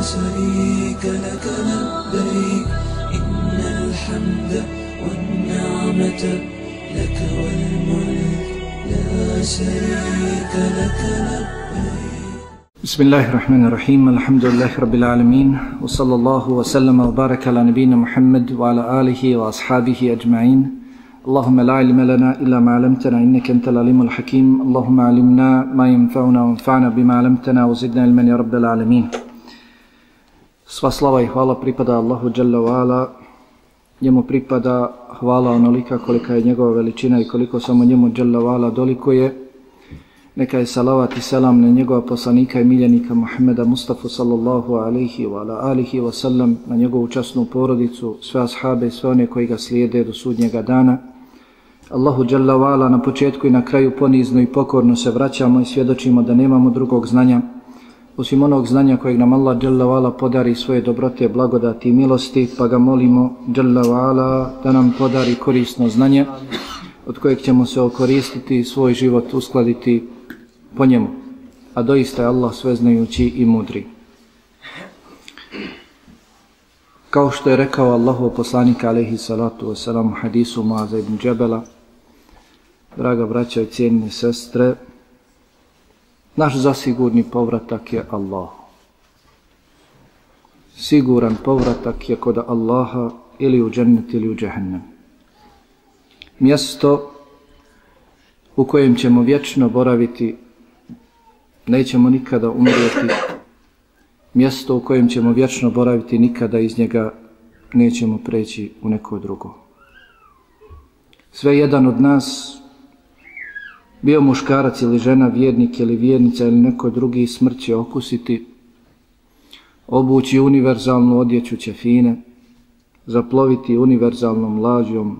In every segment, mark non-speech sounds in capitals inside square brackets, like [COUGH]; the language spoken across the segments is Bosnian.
شريك لك لبيك إن الحمد والنعمة لك والملك لا شريك لك لبيك بسم الله الرحمن الرحيم الحمد لله رب العالمين وصلى الله وسلم وبارك على نبينا محمد وعلى آله وأصحابه أجمعين. اللهم لا علم لنا إلا ما علمتنا إنك أنت العليم الحكيم. اللهم علمنا ما ينفعنا وانفعنا بما علمتنا وزدنا علما يا رب العالمين. Sva slava i hvala pripada Allahu Jalla wa'ala, njemu pripada hvala onolika kolika je njegova veličina i koliko samo njemu Jalla wa'ala dolikuje. Neka je salavat i selam na njegova poslanika i miljenika Muhammeda Mustafa sallallahu alaihi wa ala alihi wa sallam, na njegovu časnu porodicu, sve ashabe i sve one koji ga slijede do sudnjega dana. Allahu Jalla wa'ala na početku i na kraju ponizno i pokorno se vraćamo i svjedočimo da nemamo drugog znanja osim onog znanja kojeg nam Allah Jalla podari svoje dobrote, blagodati i milosti, pa ga molimo Jalla da nam podari korisno znanje od kojeg ćemo se okoristiti i svoj život uskladiti po njemu. A doista je Allah sveznajući i mudri. Kao što je rekao Allahu poslanik alaihi salatu wasalam u hadisu Muaza ibn Džebela, draga braća i cijenine sestre, naš zasigurni povratak je Allah. Siguran povratak je kod Allaha ili u džennet ili u džehennem. Mjesto u kojem ćemo vječno boraviti, nećemo nikada umrijeti, mjesto u kojem ćemo vječno boraviti, nikada iz njega nećemo preći u neko drugo. Sve jedan od nas bio muškarac ili žena, vjernik ili vjernica ili neko drugi, smrt će okusiti, obući univerzalnu odjeću ćefine, zaploviti univerzalnom lađom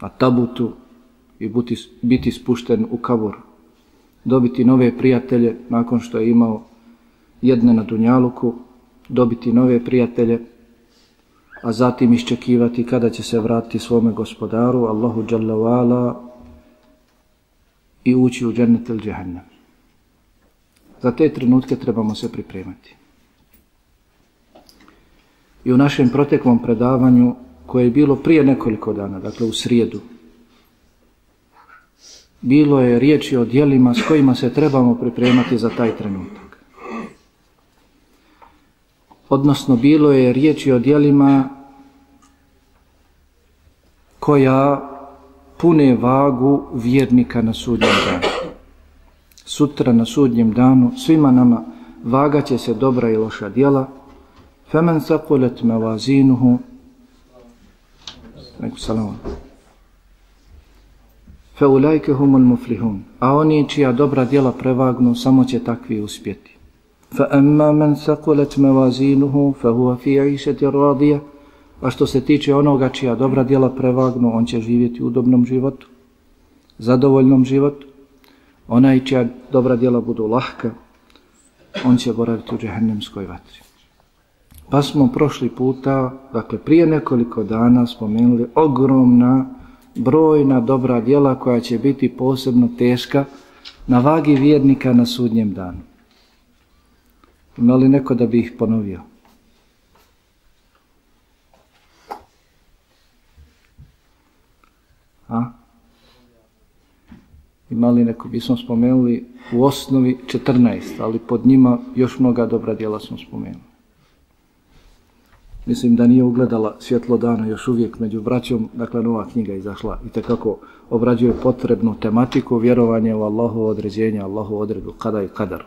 na tabutu i biti, biti spušten u kabor, dobiti nove prijatelje nakon što je imao jedne na Dunjaluku, dobiti nove prijatelje, a zatim iščekivati kada će se vratiti svome gospodaru, Allahu Đalla i ući u džennet ili džehennem. Za te trenutke trebamo se pripremati. I u našem proteklom predavanju, koje je bilo prije nekoliko dana, dakle u srijedu, bilo je riječi o dijelima s kojima se trebamo pripremati za taj trenutak. Odnosno, bilo je riječi o dijelima koja pune vagu vjernika na sudnjem danu. Sutra na sudnjem danu svima nama vaga će se dobra i loša djela. Femen sakulet me vazinuhu Neku salamu. Fe ulajke humul muflihun. A oni čija dobra djela prevagnu, samo će takvi uspjeti. Fe emma men sakulet me vazinuhu, fe huva fi išeti radija. A što se tiče onoga čija dobra djela prevagnu, on će živjeti u udobnom životu, zadovoljnom životu. Onaj čija dobra djela budu lahka, on će boraviti u džehennemskoj vatri. Pa smo prošli puta, dakle prije nekoliko dana spomenuli ogromna, brojna dobra djela koja će biti posebno teška na vagi vjernika na sudnjem danu. Ima li neko da bi ih ponovio? A? Imali neko, bi smo spomenuli u osnovi 14, ali pod njima još mnoga dobra djela smo spomenuli. Mislim da nije ugledala svjetlo dana još uvijek među braćom, dakle nova knjiga izašla i tekako obrađuje potrebnu tematiku vjerovanje u Allahu određenje, Allahu odredu kada i kadar.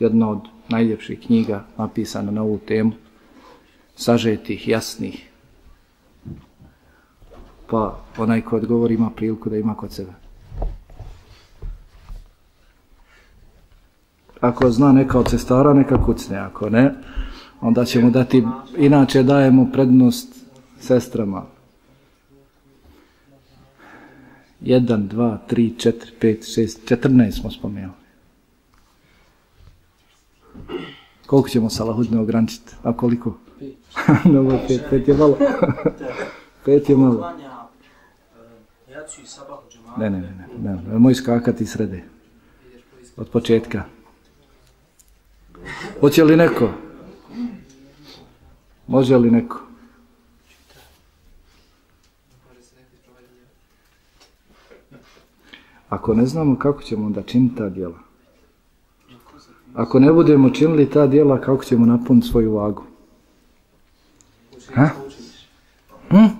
Jedna od najljepših knjiga napisana na ovu temu, sažetih, jasnih, pa onaj ko odgovori ima priliku da ima kod sebe. Ako zna neka od cestara, neka kucne, ako ne, onda ćemo dati, inače dajemo prednost sestrama. 1, 2, 3, 4, 5, 6, 14 smo spomenuli. Koliko ćemo salahudne ograničiti? A koliko? 5. no, 5, 5 je malo. [LAUGHS] 5 je malo. Ne, ne, ne, ne, ne, moj skakati srede. Od početka. Hoće li neko? Može li neko? Ako ne znamo kako ćemo onda činiti ta djela? Ako ne budemo činili ta djela, kako ćemo napuniti svoju vagu? Ha? Hm?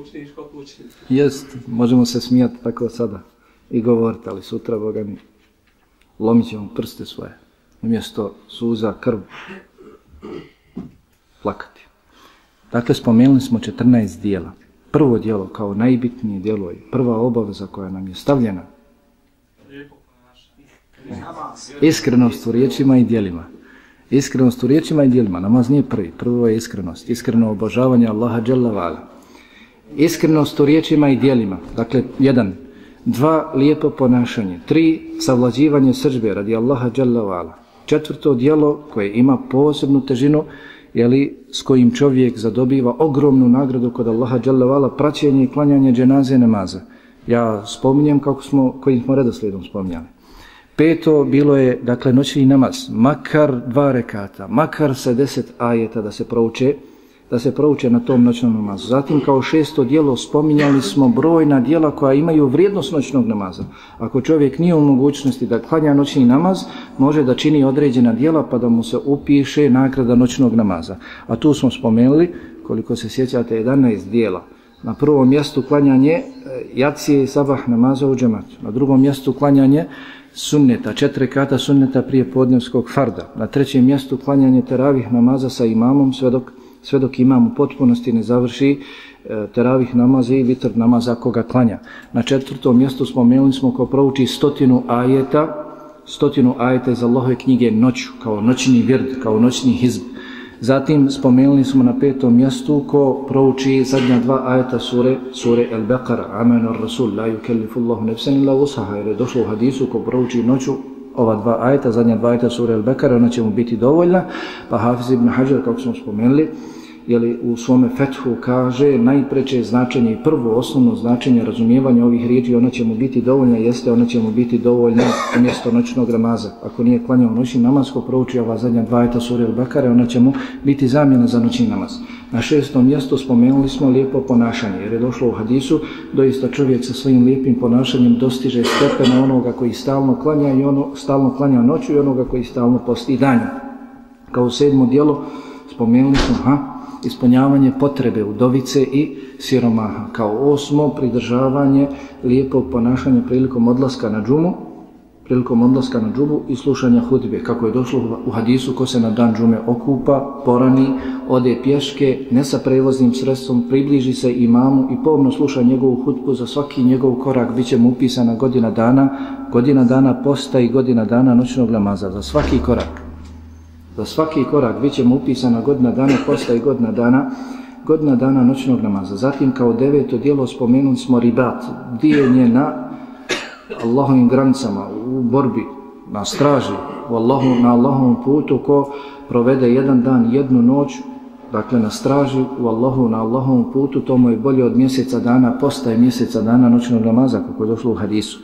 Učiniš kako učiniš. Jest, možemo se smijati tako sada i govoriti, ali sutra, Boga mi, lomit ćemo prste svoje. Umjesto suza, krv, plakati. Dakle, spomenuli smo 14 dijela. Prvo dijelo kao najbitnije dijelo i prva obaveza koja nam je stavljena. Iskrenost u riječima i dijelima. Iskrenost u riječima i dijelima. Namaz nije prvi. Prvo je iskrenost. Iskreno obožavanje Allaha Jalla Vala. Iskrenost u riječima i dijelima. Dakle, jedan. Dva, lijepo ponašanje. Tri, savlađivanje sržbe radi Allaha dželavala. Četvrto dijelo koje ima posebnu težinu jeli, s kojim čovjek zadobiva ogromnu nagradu kod Allaha dželavala, praćenje i klanjanje dženaze namaza. Ja spominjem kako smo, kojim smo redoslijedom spominjali. Peto bilo je, dakle, noćni namaz, makar dva rekata, makar sa deset ajeta da se prouče, da se prouče na tom noćnom namazu. Zatim kao šesto dijelo spominjali smo brojna dijela koja imaju vrijednost noćnog namaza. Ako čovjek nije u mogućnosti da klanja noćni namaz, može da čini određena dijela pa da mu se upiše nagrada noćnog namaza. A tu smo spomenuli, koliko se sjećate, 11 dijela. Na prvom mjestu klanjanje e, jacije i sabah namaza u džematu. Na drugom mjestu klanjanje sunneta, četiri kata sunneta prije podnevskog farda. Na trećem mjestu klanjanje teravih namaza sa imamom sve dok, sve dok imam u potpunosti ne završi e, teravih namaza i vitr namaza koga klanja. Na četvrtom mjestu spomenuli smo ko prouči stotinu ajeta, stotinu ajeta iz Allahove knjige noću, kao noćni vird, kao noćni hizb. Zatim spomenuli smo na petom mjestu ko prouči zadnja dva ajeta sure, sure El-Beqara, Amen ar-Rasul, la yukellifu Allahu nefsen illa usaha, jer je došlo u hadisu ko prouči noću ova dva ajeta, zadnja dva ajeta sure El-Beqara, ona će mu biti dovoljna, pa Hafiz ibn Hajar, kako smo spomenuli, jeli, u svome fethu kaže najpreće značenje i prvo osnovno značenje razumijevanja ovih riječi, ona će mu biti dovoljna, jeste ona će mu biti dovoljna umjesto noćnog namaza. Ako nije klanjao noćni namaz, ko prouči ova zadnja dva eta sura ili bakare, ona će mu biti zamjena za noćni namaz. Na šestom mjestu spomenuli smo lijepo ponašanje, jer je došlo u hadisu, doista čovjek sa svojim lijepim ponašanjem dostiže stepena onoga koji stalno klanja i ono stalno klanja noću i onoga koji stalno posti danju. Kao sedmo dijelo spomenuli smo, ha, ispunjavanje potrebe udovice i siromaha. Kao osmo, pridržavanje lijepog ponašanja prilikom odlaska na džumu, prilikom odlaska na džumu i slušanja hudbe. Kako je došlo u hadisu, ko se na dan džume okupa, porani, ode pješke, ne sa prevoznim sredstvom, približi se imamu i pomno sluša njegovu hudbu, za svaki njegov korak bit će mu upisana godina dana, godina dana posta i godina dana noćnog namaza, za svaki korak. Za svaki korak bit će mu upisana godina dana posta i godina dana, godina dana noćnog namaza. Zatim kao deveto dijelo spomenuli smo ribat, dijenje na Allahovim granicama, u borbi, na straži, u Allahu, na Allahovom putu ko provede jedan dan, jednu noć, dakle na straži u Allahu, na Allahovom putu, to mu je bolje od mjeseca dana, postaje mjeseca dana noćnog namaza, kako je došlo u hadisu.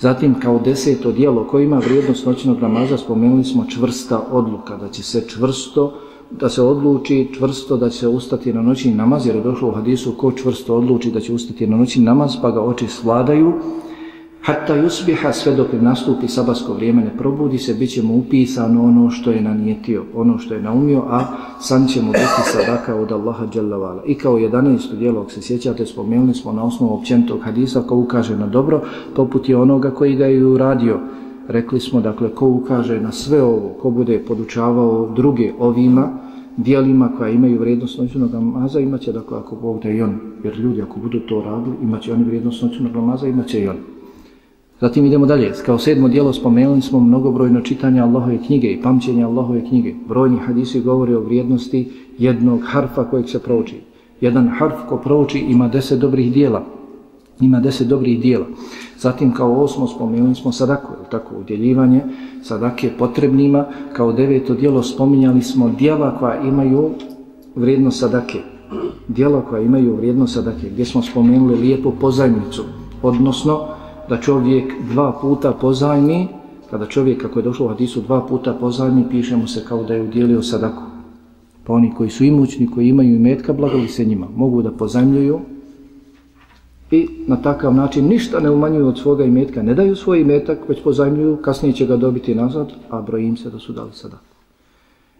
Zatim kao deseto dijelo koje ima vrijednost noćnog namaza spomenuli smo čvrsta odluka da će se čvrsto da se odluči čvrsto da će se ustati na noćni namaz jer je došlo u hadisu ko čvrsto odluči da će ustati na noćni namaz pa ga oči svladaju Hatta yusbiha sve dok nastupi sabasko vrijeme ne probudi se, bit će mu upisano ono što je nanijetio, ono što je naumio, a san će mu biti sadaka od Allaha Đalavala. I kao 11. dijelo, ako se sjećate, spomenuli smo na osnovu općentog hadisa, ko ukaže na dobro, poput je onoga koji ga je uradio. Rekli smo, dakle, ko ukaže na sve ovo, ko bude podučavao druge ovima, dijelima koja imaju vrijednost noćnog namaza, imaće, dakle, ako Bog da i on, jer ljudi ako budu to radili, imaće oni vrijednost noćnog namaza, imaće i oni. Zatim idemo dalje. Kao sedmo dijelo spomenuli smo mnogobrojno čitanje Allahove knjige i pamćenje Allahove knjige. Brojni hadisi govore o vrijednosti jednog harfa kojeg se prouči. Jedan harf ko prouči ima deset dobrih dijela. Ima deset dobrih dijela. Zatim kao osmo spomenuli smo sadaku, tako udjeljivanje sadake potrebnima. Kao deveto dijelo spominjali smo dijela koja imaju vrijednost sadake. Dijela koja imaju vrijednost sadake. Gdje smo spomenuli lijepu pozajmicu. Odnosno, da čovjek dva puta pozajmi, kada čovjek, kako je došlo u hadisu, dva puta pozajmi, piše mu se kao da je udjelio sadaku. Pa oni koji su imućni, koji imaju imetka, blagali se njima. Mogu da pozajmljuju i na takav način ništa ne umanjuju od svoga imetka. Ne daju svoj imetak, već pozajmljuju, kasnije će ga dobiti nazad, a brojim se da su dali sadaku.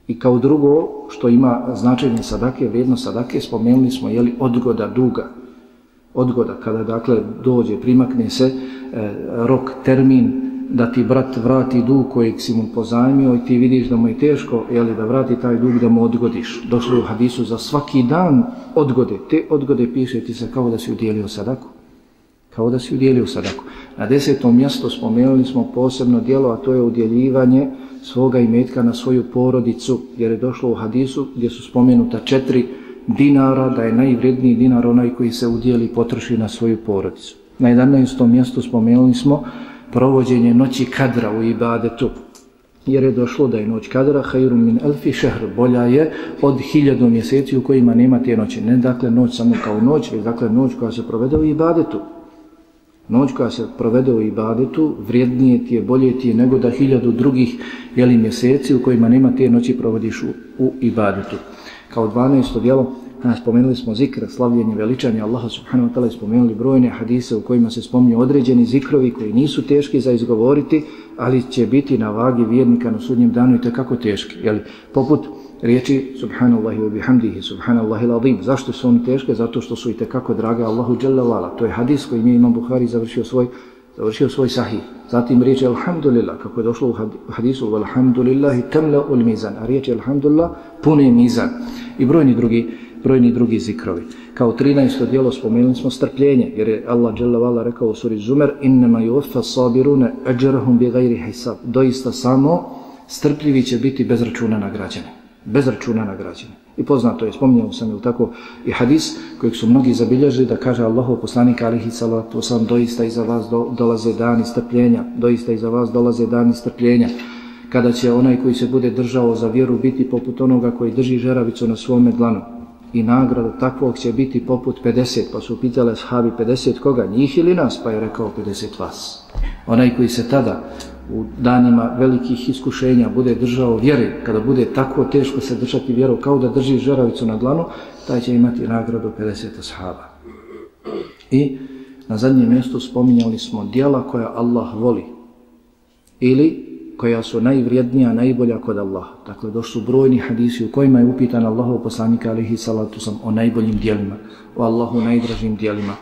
I kao drugo, što ima značenje sadake, vrijedno sadake, spomenuli smo, jeli, odgoda duga. Odgoda, kada dakle dođe, primakne se E, rok, termin, da ti brat vrati dug kojeg si mu pozajmio i ti vidiš da mu je teško jeli, da vrati taj dug da mu odgodiš. Došlo u hadisu za svaki dan odgode. Te odgode piše ti se kao da si udjelio sadaku. Kao da si udjelio sadaku. Na desetom mjestu spomenuli smo posebno dijelo, a to je udjeljivanje svoga imetka na svoju porodicu, jer je došlo u hadisu gdje su spomenuta četiri dinara, da je najvredniji dinar onaj koji se udjeli potroši na svoju porodicu. Na 11. mjestu spomenuli smo provođenje noći kadra u ibadetu. Jer je došlo da je noć kadra hajru min elfi šehr, bolja je od hiljadu mjeseci u kojima nema te noći. Ne dakle noć samo kao noć, već dakle noć koja se provede u ibadetu. Noć koja se provede u ibadetu vrijednije ti je, bolje ti je nego da hiljadu drugih jeli, mjeseci u kojima nema te noći provodiš u, u ibadetu. Kao 12. djelo spomenuli smo zikr, slavljenje, veličanje Allaha subhanahu wa ta'ala spomenuli brojne hadise u kojima se spominju određeni zikrovi koji nisu teški za izgovoriti, ali će biti na vagi vjernika na sudnjem danu i tekako teški. Jeli, poput riječi subhanallahi wa bihamdihi, subhanallahi l'adim. Zašto su oni teške? Zato što su i tekako drage Allahu jalla. To je hadis koji mi imam Buhari završio svoj završio svoj sahih. Zatim riječ alhamdulillah, kako je došlo u hadisu alhamdulillahi temle ul mizan, a riječ alhamdulillah pune mizan. I brojni drugi brojni drugi zikrovi. Kao 13. djelo spomenuli smo strpljenje, jer je Allah dželle rekao u suri Zumer "Innema yuwaffa sabiruna ajrahum bighayri hisab. Doista samo strpljivi će biti bez računa nagrađeni. Bez računa nagrađeni. I poznato je, spominjao sam je tako i hadis kojeg su mnogi zabilježili da kaže Allahu poslanik alihi salatu sam doista iza vas do, dolaze dani strpljenja, doista iza vas dolaze dani strpljenja kada će onaj koji se bude držao za vjeru biti poput onoga koji drži žeravicu na svome dlanu i nagrada takvog će biti poput 50, pa su pitale sahabi 50 koga, njih ili nas, pa je rekao 50 vas. Onaj koji se tada u danima velikih iskušenja bude držao vjere, kada bude tako teško se držati vjeru kao da drži žeravicu na dlanu, taj će imati nagradu 50 sahaba. I na zadnjem mjestu spominjali smo dijela koja Allah voli ili koja su najvrijednija, najbolja kod Allaha. Dakle, došli su brojni hadisi u kojima je upitan Allahov poslanika alihi salatu sam o najboljim dijelima, o Allahu najdražim dijelima.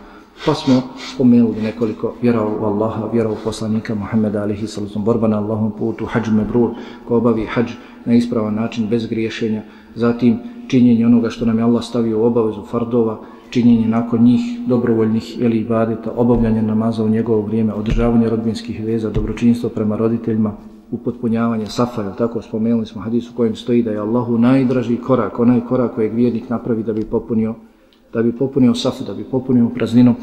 Pa smo spomenuli nekoliko vjera u Allaha, vjera u poslanika Muhammeda alihi salatu sam, borba na Allahom putu, hađ mebrur, ko obavi hađ na ispravan način, bez griješenja, zatim činjenje onoga što nam je Allah stavio u obavezu fardova, činjenje nakon njih dobrovoljnih ili ibadeta, obavljanje namaza u njegovo vrijeme, održavanje rodbinskih veza, dobročinstvo prema roditeljima, upotpunjavanje safa, tako spomenuli smo hadisu kojem stoji da je Allahu najdraži korak, onaj korak kojeg vjernik napravi da bi popunio da bi popunio safu, da bi popunio prazninu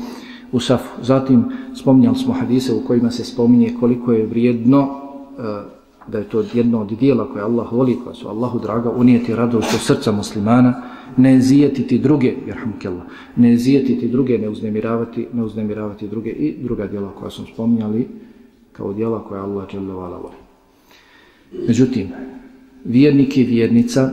u safu. Zatim spominjali smo hadise u kojima se spominje koliko je vrijedno e, da je to jedno od dijela koje Allah voli, koja su Allahu draga, unijeti radost u srca muslimana, ne zijetiti druge, jerhamkella, ne zijetiti druge, ne uznemiravati, ne uznemiravati druge i druga dijela koja smo spominjali kao dijela koja Allah dželjavala voli. Međutim, vjernik i vjernica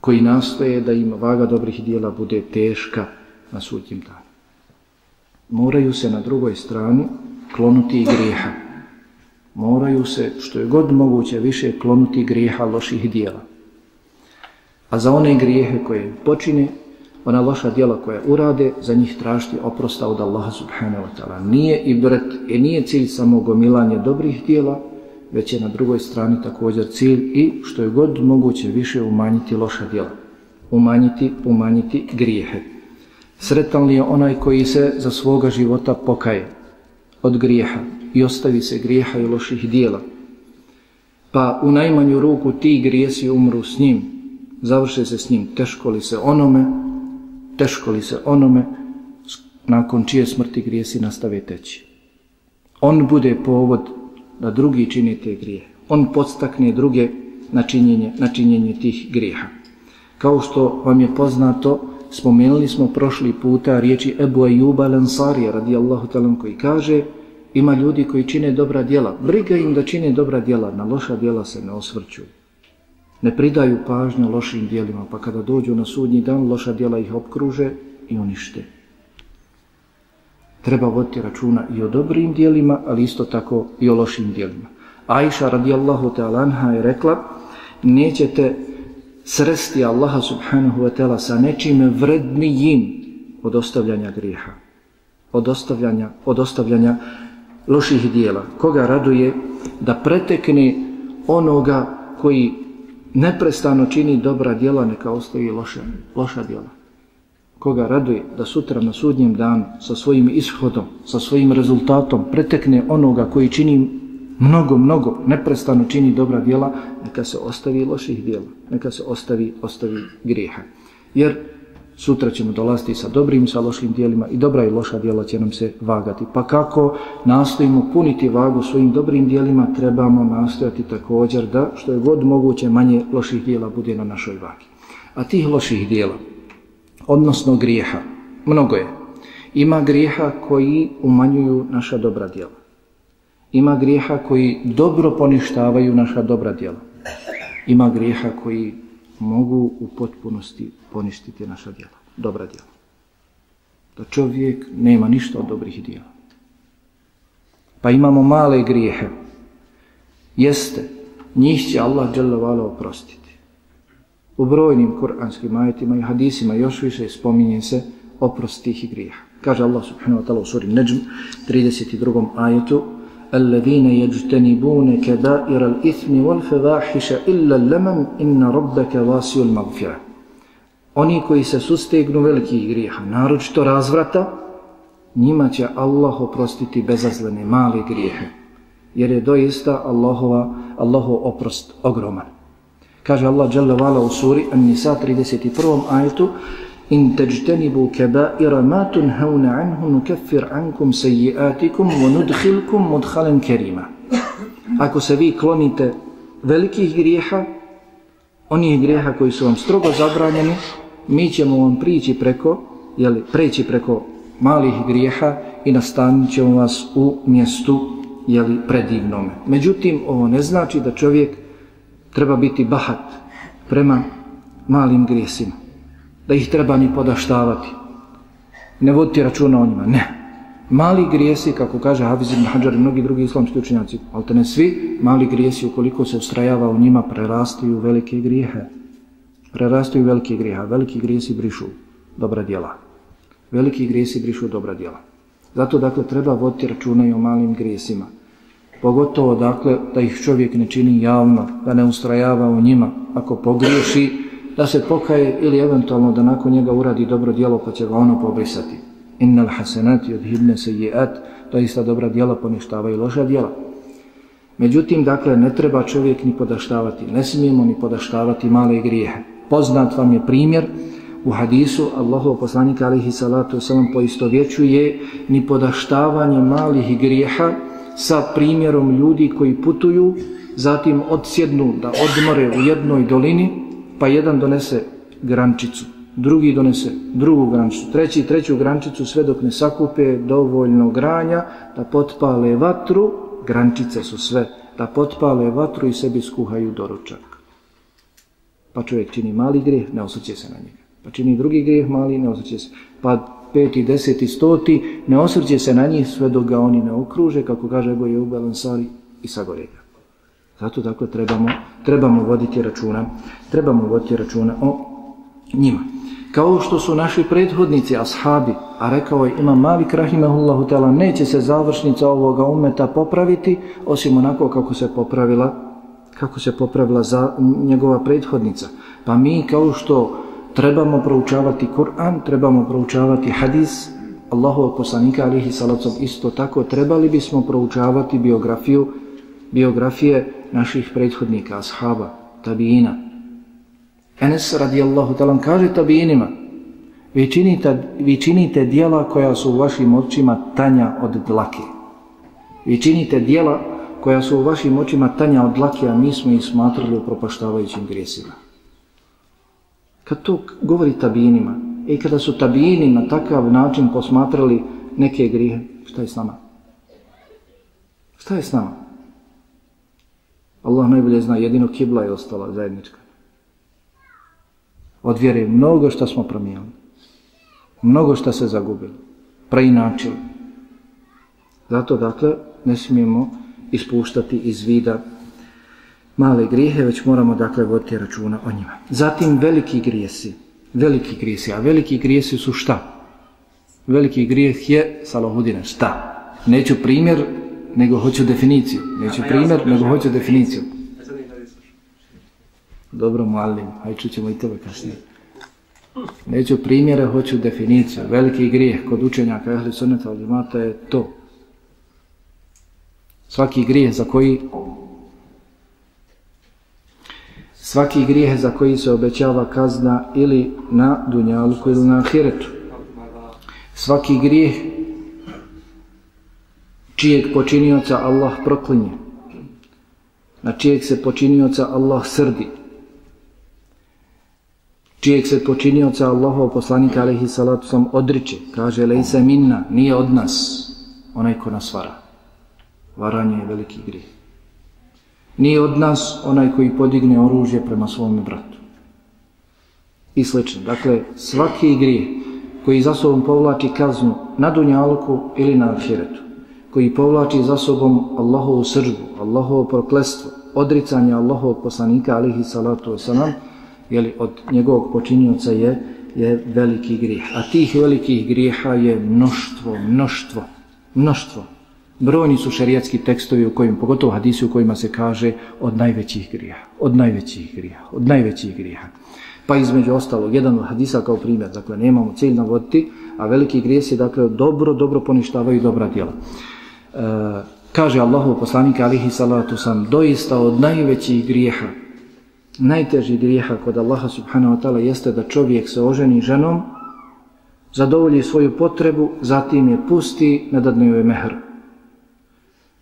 koji nastoje da im vaga dobrih dijela bude teška na sudnjem danu. Moraju se na drugoj strani klonuti i grijeha. Moraju se, što je god moguće, više klonuti grijeha loših dijela. A za one grijehe koje počine, ona loša djela koja urade, za njih tražiti oprosta od Allaha subhanahu wa ta'ala. Nije i bret, i nije cilj samo gomilanje dobrih djela, već je na drugoj strani također cilj i što je god moguće više umanjiti loša djela. Umanjiti, umanjiti grijehe. Sretan li je onaj koji se za svoga života pokaje od grijeha i ostavi se grijeha i loših djela. Pa u najmanju ruku ti grijesi umru s njim, završe se s njim, teško li se onome teško li se onome nakon čije smrti grijesi nastave teći. On bude povod da drugi čini te grije. On podstakne druge na činjenje, na činjenje tih grijeha. Kao što vam je poznato, spomenuli smo prošli puta riječi Ebu Ayyuba Lansarija radijallahu talam koji kaže Ima ljudi koji čine dobra djela. Briga im da čine dobra djela, na loša djela se ne osvrću. Ne pridaju pažnju lošim djelima, pa kada dođu na sudnji dan, loša djela ih opkruže i unište. Treba voditi računa i o dobrim djelima, ali isto tako i o lošim djelima. Aisha radijallahu ta'ala anha je rekla, nećete sresti Allaha subhanahu wa ta'ala sa nečim vrednijim od ostavljanja griha, od ostavljanja, od ostavljanja loših dijela. Koga raduje da pretekne onoga koji neprestano čini dobra djela, neka ostavi loša, loša djela. Koga raduje da sutra na sudnjem danu sa svojim ishodom, sa svojim rezultatom pretekne onoga koji čini mnogo, mnogo, neprestano čini dobra djela, neka se ostavi loših djela, neka se ostavi, ostavi grijeha. Jer sutra ćemo dolaziti sa dobrim i sa lošim dijelima i dobra i loša dijela će nam se vagati. Pa kako nastojimo puniti vagu svojim dobrim dijelima, trebamo nastojati također da što je god moguće manje loših dijela bude na našoj vagi. A tih loših dijela, odnosno grijeha, mnogo je. Ima grijeha koji umanjuju naša dobra dijela. Ima grijeha koji dobro poništavaju naša dobra djela. Ima grijeha koji mogu u potpunosti poništiti naša djela, dobra djela. Da čovjek nema ništa od dobrih djela. Pa imamo male grijehe. Jeste, njih će Allah dželovala oprostiti. U brojnim kuranskim ajetima i hadisima još više spominje se oprost tih grijeha. Kaže Allah subhanahu wa ta'ala u suri Najm 32. ajetu الذين يجتنبون كبائر الإثم والفواحش إلا اللمم إن ربك واسع المغفرة Oni koji se sustegnu velikih grijeha, naročito razvrata, njima će Allah oprostiti bezazlene male grijehe, jer je doista Allahova, Allahov oprost ogroman. Kaže Allah Jalla Vala u suri An-Nisa 31. ajetu in tajtanibu kaba'ira ma tunhauna anhu nukaffir ankum sayyi'atikum wa nudkhilkum mudkhalan karima ako se vi klonite velikih grijeha onih grijeha koji su vam strogo zabranjeni mi ćemo vam prići preko jeli, preći preko malih grijeha i nastanit ćemo vas u mjestu jeli, predivnome. Međutim, ovo ne znači da čovjek treba biti bahat prema malim grijesima da ih treba ni podaštavati. Ne voditi računa o njima, ne. Mali grijesi, kako kaže Hafiz ibn Hajar i mnogi drugi islamski učinjaci, ali te ne svi, mali grijesi, ukoliko se ustrajava u njima, prerastaju velike grijehe. Prerastaju velike grijehe. Veliki grijesi brišu dobra djela. Veliki grijesi brišu dobra djela. Zato, dakle, treba voditi računa i o malim grijesima. Pogotovo, dakle, da ih čovjek ne čini javno, da ne ustrajava u njima. Ako pogriješi, da se pokaje ili eventualno da nakon njega uradi dobro djelo pa će ga ono pobrisati. Innal hasenati od hibne se jeat, to ista dobra djela poništavaju loša djela. Međutim, dakle, ne treba čovjek ni podaštavati, ne smijemo ni podaštavati male grijehe. Poznat vam je primjer u hadisu Allahov poslanika alihi salatu wasalam poistovjećuje ni podaštavanje malih grijeha sa primjerom ljudi koji putuju, zatim odsjednu da odmore u jednoj dolini, pa jedan donese grančicu, drugi donese drugu grančicu, treći treću grančicu, sve dok ne sakupe dovoljno granja da potpale vatru, grančice su sve, da potpale vatru i sebi skuhaju doručak. Pa čovjek čini mali grijeh, ne osvrće se na njega. Pa čini drugi grijeh mali, ne osvrće se. Pa peti, deseti, stoti, ne osvrće se na njih sve dok ga oni ne okruže, kako kaže Boje u Belansari i sagore ga. Zato dakle trebamo, trebamo voditi računa, trebamo voditi računa o njima. Kao što su naši prethodnici, ashabi, a rekao je Imam Malik Rahimahullahu ta'ala, neće se završnica ovoga umeta popraviti, osim onako kako se popravila, kako se popravila za njegova prethodnica. Pa mi kao što trebamo proučavati Kur'an, trebamo proučavati hadis Allahovog poslanika alihi salacom, isto tako trebali bismo proučavati biografiju biografije naših prethodnika, ashaba, tabijina. Enes radijallahu talan kaže tabijinima, vi činite, vi činite dijela koja su u vašim očima tanja od dlake. Vi činite dijela koja su u vašim očima tanja od dlake, a mi smo ih smatrali upropaštavajućim grijesima. Kad to govori tabijinima, i kada su tabijini na takav način posmatrali neke grije, šta je s nama? Šta je s nama? Allah najbolje zna, jedino kibla je ostala zajednička. Od vjere mnogo što smo promijenili. Mnogo što se zagubili. Preinačili. Zato, dakle, ne smijemo ispuštati iz vida male grijehe, već moramo, dakle, voditi računa o njima. Zatim, veliki grijesi. Veliki grijesi. A veliki grijesi su šta? Veliki grijeh je Salahudine, Šta? Neću primjer, nego hoću definiciju. Neću primjer, nego hoću definiciju. Dobro, muallim, hajde čućemo i tebe kasnije. Neću primjere, hoću definiciju. Veliki grijeh kod učenjaka ehli sunneta od džemata je to. Svaki grijeh za koji svaki grijeh za koji se obećava kazna ili na dunjalku ili na ahiretu. Svaki grijeh čijeg počinioca Allah proklinje, na čijeg se počinioca Allah srdi, čijeg se počinioca Allahov poslanika alaihi salatu sam odriče, kaže lejse minna, nije od nas, onaj ko nas vara. Varanje je veliki grih. Nije od nas onaj koji podigne oružje prema svome bratu. I slično. Dakle, svaki grih koji za sobom povlači kaznu na dunjalku ili na ahiretu, koji povlači za sobom Allahovu sržbu, Allahovo proklestvo, odricanje Allahovog poslanika alihi salatu wasalam, jeli, od njegovog počinjuca je, je veliki grijeh. A tih velikih grijeha je mnoštvo, mnoštvo, mnoštvo. Brojni su šerijatski tekstovi u kojim, pogotovo hadisi u kojima se kaže od najvećih grijeha, od najvećih grijeha, od najvećih grijeha. Pa između ostalog, jedan od hadisa kao primjer, dakle, nemamo cilj navoditi, a veliki grijesi, dakle, dobro, dobro poništavaju dobra djela. Kaže Allahu poslanik alihi salatu sam, doista od najvećih grijeha, najteži grijeha kod Allaha subhanahu wa ta'ala jeste da čovjek se oženi ženom, zadovolji svoju potrebu, zatim je pusti, ne dadne joj mehr.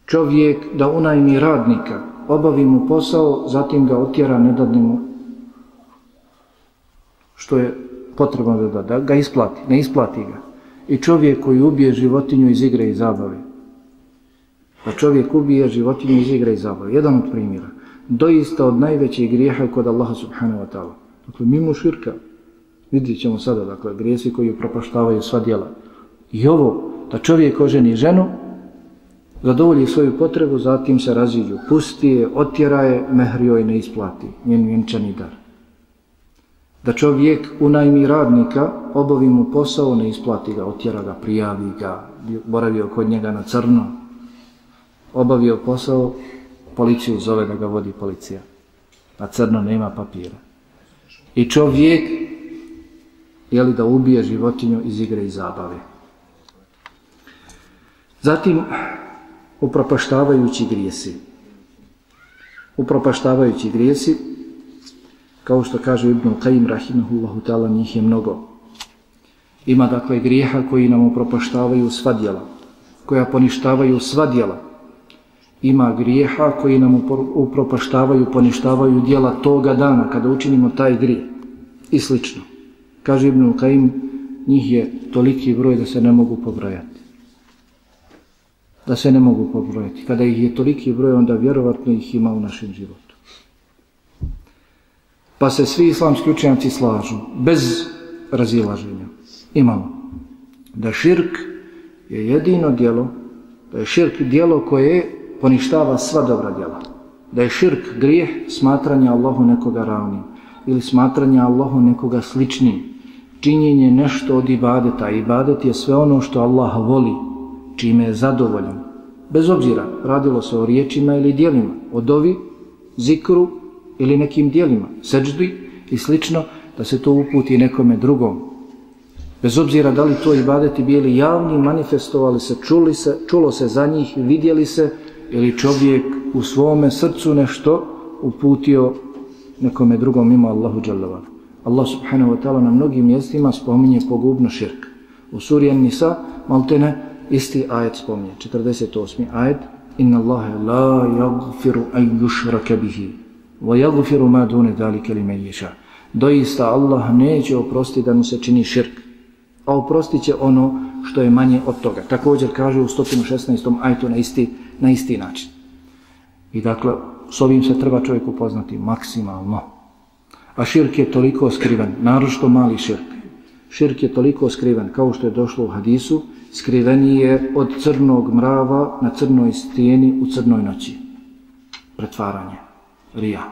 Čovjek da unajmi radnika, obavi mu posao, zatim ga otjera, ne dadne mu što je potrebno da da, da ga isplati, ne isplati ga. I čovjek koji ubije životinju iz igre i zabave. Da čovjek ubije životinju iz igre i zabave. Jedan od primjera doista od najvećih grijeha kod Allaha subhanahu wa ta'ala. Dakle, mimo širka, vidjet ćemo sada, dakle, grijesi koji propaštavaju sva djela. I ovo, da čovjek oženi ženu, zadovolji svoju potrebu, zatim se raziđu, pusti je, otjera je, mehrio i ne isplati, njen vjenčani dar. Da čovjek unajmi radnika, obavi mu posao, ne isplati ga, otjera ga, prijavi ga, boravio kod njega na crno, obavio posao, policiju zove da ga vodi policija. A crno nema papira. I čovjek je li da ubije životinju iz igre i zabave. Zatim, upropaštavajući grijesi. Upropaštavajući grijesi, kao što kaže Ibn Qaim, rahimahullahu ta'ala, njih je mnogo. Ima dakle grijeha koji nam upropaštavaju sva djela, koja poništavaju sva djela, ima grijeha koji nam upropaštavaju, poništavaju dijela toga dana kada učinimo taj grije i slično. Kaže Ibn Qaim, njih je toliki broj da se ne mogu pobrojati. Da se ne mogu pobrojati. Kada ih je toliki broj, onda vjerovatno ih ima u našem životu. Pa se svi islamski učenjaci slažu, bez razilaženja. Imamo da širk je jedino dijelo, da je širk dijelo koje je poništava sva dobra djela. Da je širk grijeh smatranja Allahu nekoga ravnim ili smatranja Allahu nekoga sličnim. Činjenje nešto od ibadeta. Ibadet je sve ono što Allah voli, čime je zadovoljan. Bez obzira, radilo se o riječima ili dijelima, o dovi, zikru ili nekim dijelima, seđdi i slično, da se to uputi nekome drugom. Bez obzira da li to ibadeti bili javni, manifestovali se, čuli se, čulo se za njih, vidjeli se, ili čovjek u svome srcu nešto uputio nekome drugom mimo Allahu Đalava. Allah subhanahu wa ta'ala na mnogim mjestima spominje pogubno širk. U suri An-Nisa maltene isti ajet spominje, 48. ajet Inna Allahe la yagfiru an yushraka bihi wa yagfiru ma dune dalike li men ješa. Doista Allah neće oprosti da mu se čini širk a oprostit će ono što je manje od toga. Također kaže u 116. ajetu na isti, na isti način. I dakle, s ovim se treba čovjek upoznati maksimalno. A širk je toliko skriven, narošto mali širk. Širk je toliko skriven, kao što je došlo u hadisu, skriveni je od crnog mrava na crnoj stijeni u crnoj noći. Pretvaranje. Rija.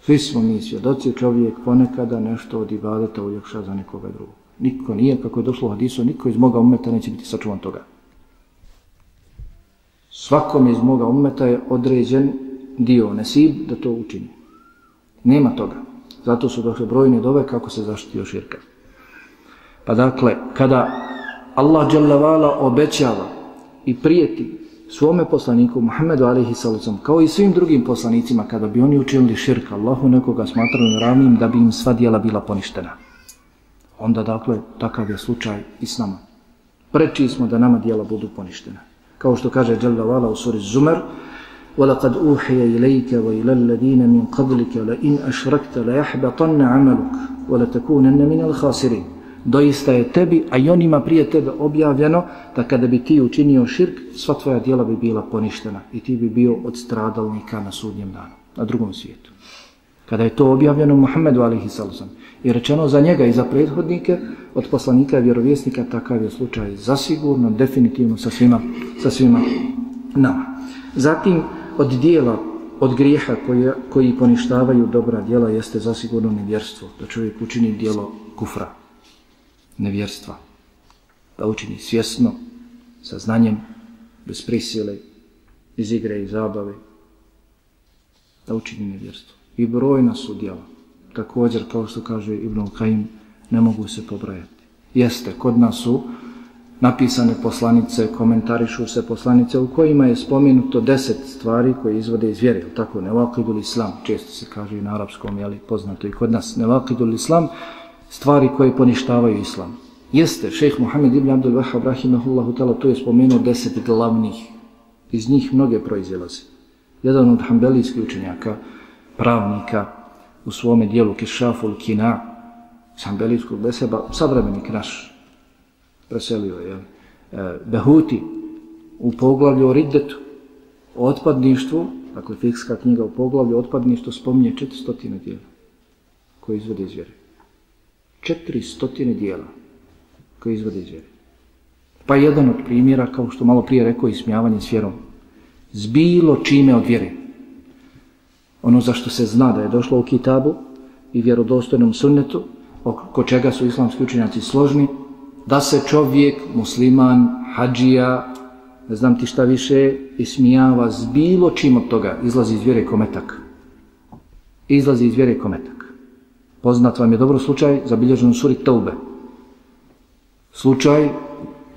Svi smo mi svjedoci, čovjek ponekada nešto od ibadeta uljepša za nekoga drugog. Niko nije, kako je došlo u hadisu, niko iz moga umeta neće biti sačuvan toga. Svakom iz moga umeta je određen dio nesib da to učini. Nema toga. Zato su došle brojne dove kako se zaštitio širka. Pa dakle, kada Allah dželavala obećava i prijeti svome poslaniku Muhammedu alihi salucom, kao i svim drugim poslanicima, kada bi oni učinili širka Allahu nekoga smatrali ravnim da bi im sva dijela bila poništena. Onda, dakle, takav je slučaj i s nama. Preči smo da nama dijela budu poništena Kao što kaže dželavala u suri Zumer, وَلَقَدْ أُوحِيَ إِلَيْكَ وَإِلَى الَّذِينَ مِنْ قَبْلِكَ لَإِنْ أَشْرَكْتَ لَيَحْبَطَنَّ عَمَلُكَ وَلَتَكُونَنَّ مِنَ الْخَاسِرِينَ doista je tebi, a i onima prije tebe objavljeno, da kada bi ti učinio širk, sva tvoja dijela bi bila poništena i ti bi bio od stradalnika na sudnjem danu, na drugom svijetu. Kada je to objavljeno Muhammedu alihi sallam i rečeno za njega i za prethodnike, od poslanika i vjerovjesnika, takav je slučaj zasigurno, definitivno sa svima, sa svima nama. Zatim, od dijela, od grijeha koji, koji poništavaju dobra dijela, jeste zasigurno nevjerstvo, da čovjek učini dijelo kufra, nevjerstva. Da učini svjesno, sa znanjem, bez prisile, iz igre i zabave. Da učini nevjerstvo. I brojna su djela. Također, kao što kaže Ibn Kajim, ne mogu se pobrajati. Jeste, kod nas su napisane poslanice, komentarišu se poslanice u kojima je spomenuto deset stvari koje izvode iz vjere. Tako, nevakidul islam, često se kaže i na arapskom, jeli poznato i kod nas, nevakidul islam, stvari koje poništavaju islam. Jeste, šejh Muhammed ibn Abdul Wahab rahimahullahu ta'ala to je spomenuo deset glavnih. Iz njih mnoge proizilaze. Jedan od hambelijskih učenjaka, pravnika, u svome dijelu Kešaful Kina, Sambelijskog hambelijskog beseba, savremenik naš, preselio je, e, Behuti, u poglavlju o riddetu, o otpadništvu, dakle fikska knjiga u poglavlju o otpadništvu, spominje 400 dijela koje izvode iz vjere četiri stotine dijela koje izvode iz vjere. Pa jedan od primjera, kao što malo prije rekao, ismijavanje s vjerom. S bilo čime od vjere. Ono za što se zna da je došlo u kitabu i vjerodostojnom sunnetu, oko čega su islamski učenjaci složni, da se čovjek, musliman, hađija, ne znam ti šta više, ismijava s bilo čim od toga, izlazi iz vjere kometak. Izlazi iz vjere kometak. Poznat vam je dobro slučaj zabilježen u suri Taube. Slučaj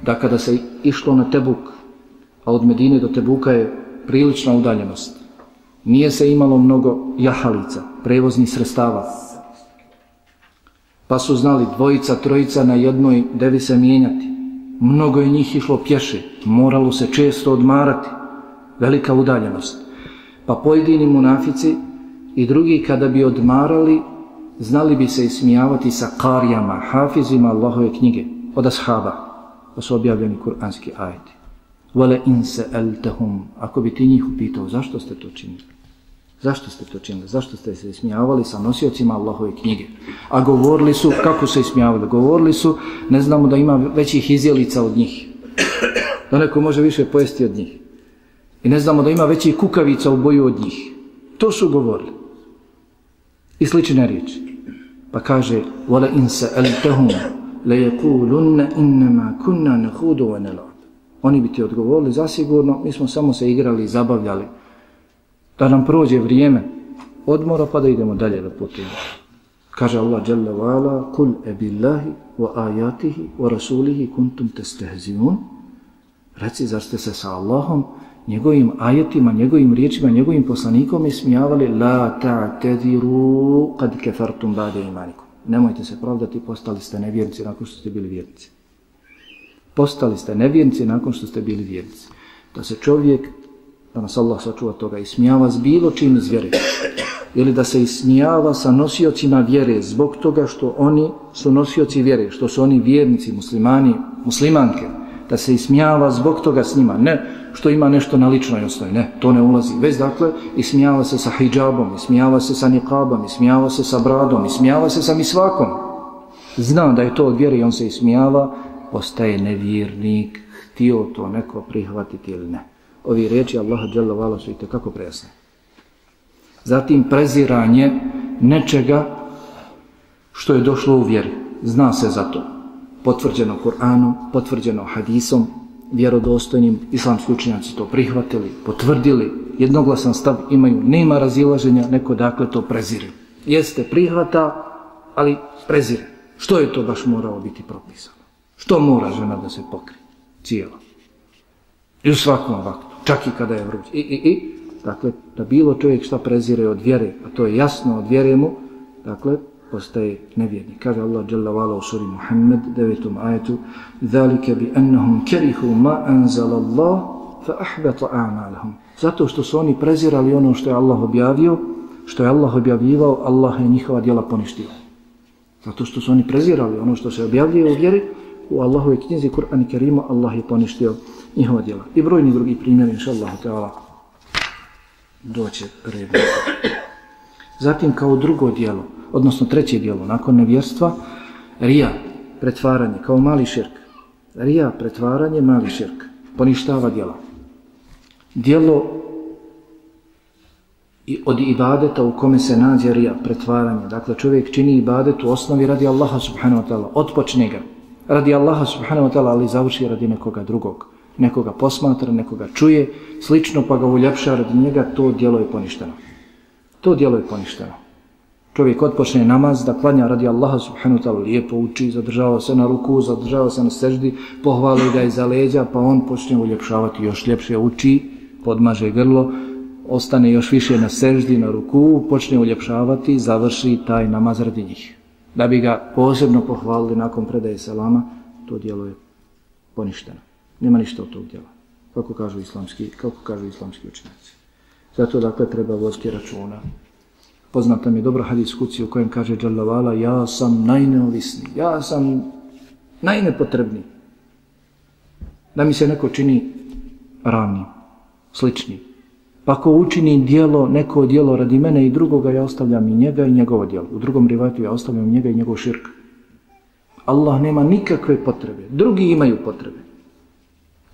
da kada se išlo na Tebuk, a od Medine do Tebuka je prilična udaljenost, nije se imalo mnogo jahalica, prevoznih sredstava, pa su znali dvojica, trojica na jednoj devi se mijenjati. Mnogo je njih išlo pješe, moralo se često odmarati, velika udaljenost. Pa pojedini munafici i drugi kada bi odmarali, znali bi se ismijavati sa karijama, hafizima Allahove knjige od ashaba, pa su objavljeni kuranski ajeti. Vole in se eltehum, ako bi ti njih upitao, zašto ste to činili? Zašto ste to činili? Zašto ste se ismijavali sa nosiocima Allahove knjige? A govorili su, kako se ismijavali? Govorili su, ne znamo da ima većih izjelica od njih. Da neko može više pojesti od njih. I ne znamo da ima većih kukavica u boju od njih. To su govorili. I slične riječi. Pa kaže, وَلَا in سَأَلْتَهُمْ la إِنَّمَا inma kunna nakhudu. Oni bi ti odgovorili zasigurno, mi smo samo se igrali i zabavljali. Da nam prođe vrijeme odmora pa da idemo dalje da putujemo. Kaže Allah dželle vala: kul ebillahi billahi wa ayatihi wa rasulihi kuntum testehzivun. Reci, zar ste se sa Allahom njegovim ajetima, njegovim riječima, njegovim poslanikom ismijavali la ta'tadiru kad kefartum bade imanikum. Nemojte se pravdati, postali ste nevjernici nakon što ste bili vjernici. Postali ste nevjernici nakon što ste bili vjernici. Da se čovjek, da nas Allah sačuva toga, ismijava s bilo čim iz vjere. ili da se ismijava sa nosiocima vjere zbog toga što oni su nosioci vjere, što su oni vjernici, muslimani, muslimanke, da se ismijava zbog toga s njima, ne što ima nešto na ličnoj osnovi, ne, to ne ulazi. Već dakle, ismijava se sa hijabom, ismijava se sa niqabom, ismijava se sa bradom, ismijava se sa misvakom. Zna da je to od vjere i on se ismijava, postaje nevjernik, htio to neko prihvatiti ili ne. Ovi riječi Allaha dželle vala su i tekako prejasne. Zatim preziranje nečega što je došlo u vjeri. Zna se za to. Potvrđeno Kur'anom, potvrđeno hadisom, vjerodostojnim, islamski učenjaci to prihvatili, potvrdili, jednoglasan stav imaju, nema razilaženja, neko dakle to prezire. Jeste prihvata, ali prezire. Što je to baš moralo biti propisano? Što mora žena da se pokri? Cijela. I u svakom vaktu čak i kada je vruć. I, i, i, dakle, da bilo čovjek šta prezire od vjere, a to je jasno od vjere mu, dakle, postaje nevjerni. Kaže Allah dželle vala u suri Muhammed 9. ajetu: "Zalika bi annahum karihu ma anzala Allah fa ahbata a'malahum." Zato što su oni prezirali ono što je Allah objavio, što je Allah objavljivao, Allah je njihova djela poništio. Zato što su oni prezirali ono što se objavljuje u vjeri, u Allahovoj knjizi Kur'an Kerima Allah je poništio njihova djela. I brojni drugi primjer, inša Allah, doće redno. Zatim kao drugo dijelo, odnosno treće dijelo, nakon nevjerstva, rija, pretvaranje, kao mali širk. Rija, pretvaranje, mali širk, poništava dijela. Dijelo i od ibadeta u kome se nađe rija, pretvaranje. Dakle, čovjek čini ibadet u osnovi radi Allaha subhanahu wa ta'ala, otpočne ga. Radi Allaha subhanahu wa ta'ala, ali završi radi nekoga drugog. Nekoga posmatra, nekoga čuje, slično pa ga uljepša radi njega, to djelo je poništeno. To djelo je poništeno. Čovjek otpočne namaz da klanja radi Allaha subhanahu wa ta'ala, lijepo uči, zadržava se na ruku, zadržava se na seždi, pohvali ga iza leđa, pa on počne uljepšavati, još ljepše uči, podmaže grlo, ostane još više na seždi, na ruku, počne uljepšavati, završi taj namaz radi njih. Da bi ga posebno pohvalili nakon predaje selama, to djelo je poništeno. Nema ništa od tog djela, Kako kažu islamski, kako kažu islamski učenjaci. Zato dakle treba voditi računa. Poznata mi je dobra hadis kuci u kojem kaže Đalavala, ja sam najneovisni, ja sam najnepotrebniji. Da mi se neko čini ravnim, sličnim. Pa ako učini dijelo, neko dijelo radi mene i drugoga, ja ostavljam i njega i njegovo dijelo. U drugom rivajtu ja ostavljam njega i njegov širk. Allah nema nikakve potrebe. Drugi imaju potrebe.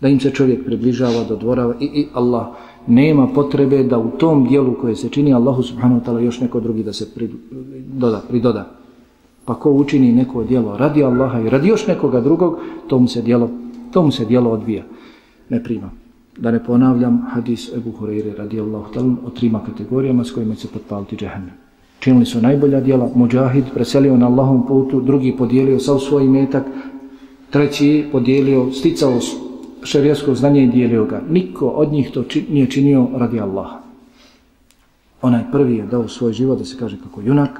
Da im se čovjek približava, dodvorava i, i Allah nema potrebe da u tom dijelu koje se čini Allahu subhanahu wa ta'ala još neko drugi da se pridoda, pridoda. Pa ko učini neko dijelo radi Allaha i radi još nekoga drugog, to mu se dijelo, to mu se dijelo odbija. Ne prima. Da ne ponavljam hadis Ebu Hureyre radijallahu ta'ala o trima kategorijama s kojima će potpaliti džehennem. Činili su najbolja dijela, muđahid preselio na Allahom putu, drugi podijelio sav svoj metak, treći podijelio, sticao šarijasko znanje i dijelio ga. Niko od njih to či, nije činio radi Allaha. Onaj prvi je dao svoj život da se kaže kako junak,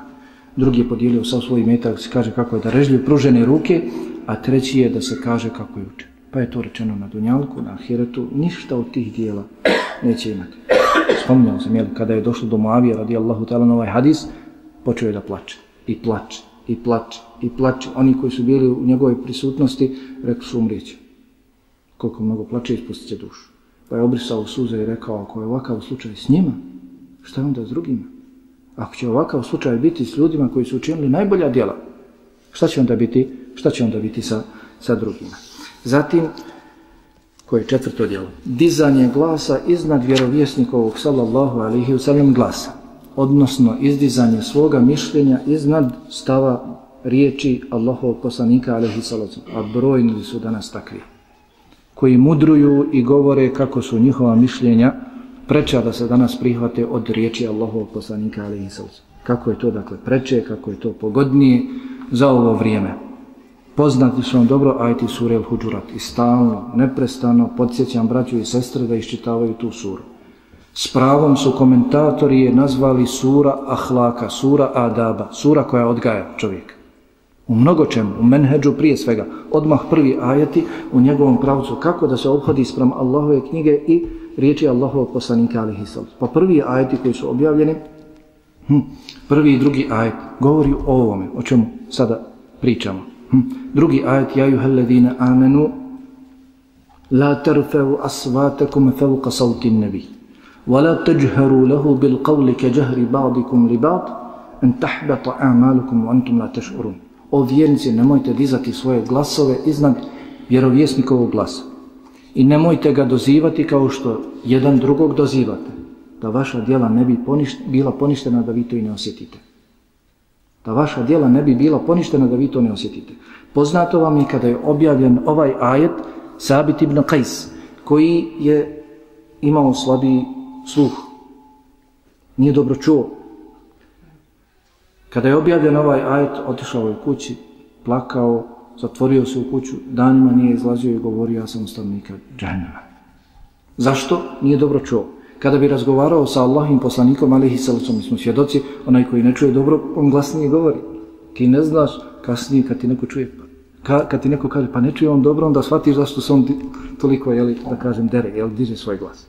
drugi je podijelio sav svoj metak da se kaže kako je da režlju pružene ruke, a treći je da se kaže kako je učen. Pa je to rečeno na Dunjalku, na Ahiretu, ništa od tih dijela neće imati. Spominjao sam, jel, kada je došlo do Moavija, radi Allahu ta'ala, na ovaj hadis, počeo je da plače. I plače, i plače, i plače. Oni koji su bili u njegovoj prisutnosti, rekli su umrijeće Koliko mnogo plače, ispustit će dušu. Pa je obrisao suze i rekao, ako je ovakav slučaj s njima, šta je onda s drugima? Ako će ovakav slučaj biti s ljudima koji su učinili najbolja djela, šta će onda biti, šta će onda biti sa, sa drugima? Zatim, koje je četvrto djelo? Dizanje glasa iznad vjerovjesnikovog sallallahu alihi wasallam glasa. Odnosno, izdizanje svoga mišljenja iznad stava riječi Allahovog poslanika alihi sallallahu A brojni su danas takvi. Koji mudruju i govore kako su njihova mišljenja preča da se danas prihvate od riječi Allahovog poslanika alihi sallallahu Kako je to dakle preče, kako je to pogodnije za ovo vrijeme. Poznati su vam dobro ajti sure Al-Huđurat i stalno, neprestano podsjećam braću i sestre da iščitavaju tu suru. S pravom su komentatori je nazvali sura Ahlaka, sura Adaba, sura koja odgaja čovjeka. U mnogo čemu, u menheđu prije svega, odmah prvi ajati u njegovom pravcu kako da se obhodi sprem Allahove knjige i riječi Allahovog poslanika alihi sallam. Pa prvi ajati koji su objavljeni Hm. Prvi i drugi ajet govori o ovome, o čemu sada pričamo. Hm. Drugi ajet, ja juhel ladina amenu, la tarfeu asvatakum fevka sautin nebi. ولا تجهروا له بالقول كجهر بعضكم لبعض أن تحبط أعمالكم وأنتم لا تشعرون O vjernici, nemojte dizati svoje glasove iznad vjerovjesnikovog glasa. I nemojte ga dozivati kao što jedan drugog dozivate. Da vaša djela ne bi poništ, bila poništena da vi to i ne osjetite. Da vaša djela ne bi bila poništena da vi to ne osjetite. Poznato vam je kada je objavljen ovaj ajet Sabit ibn Qais, koji je imao slabiji sluh. Nije dobro čuo. Kada je objavljen ovaj ajet, otišao je u kući, plakao, zatvorio se u kuću, danima nije izlazio i govorio ja sam ustavnika džahnama. Zašto? Nije dobro čuo. Kada bi razgovarao sa Allahim poslanikom, alihi salacom, mi smo svjedoci, onaj koji ne čuje dobro, on glasnije govori. Ti ne znaš, kasnije kad ti neko čuje, ka, kad ti neko kaže, pa ne čuje on dobro, onda shvatiš zašto se on toliko, jeli, da kažem, dere, jel, diže svoj glas.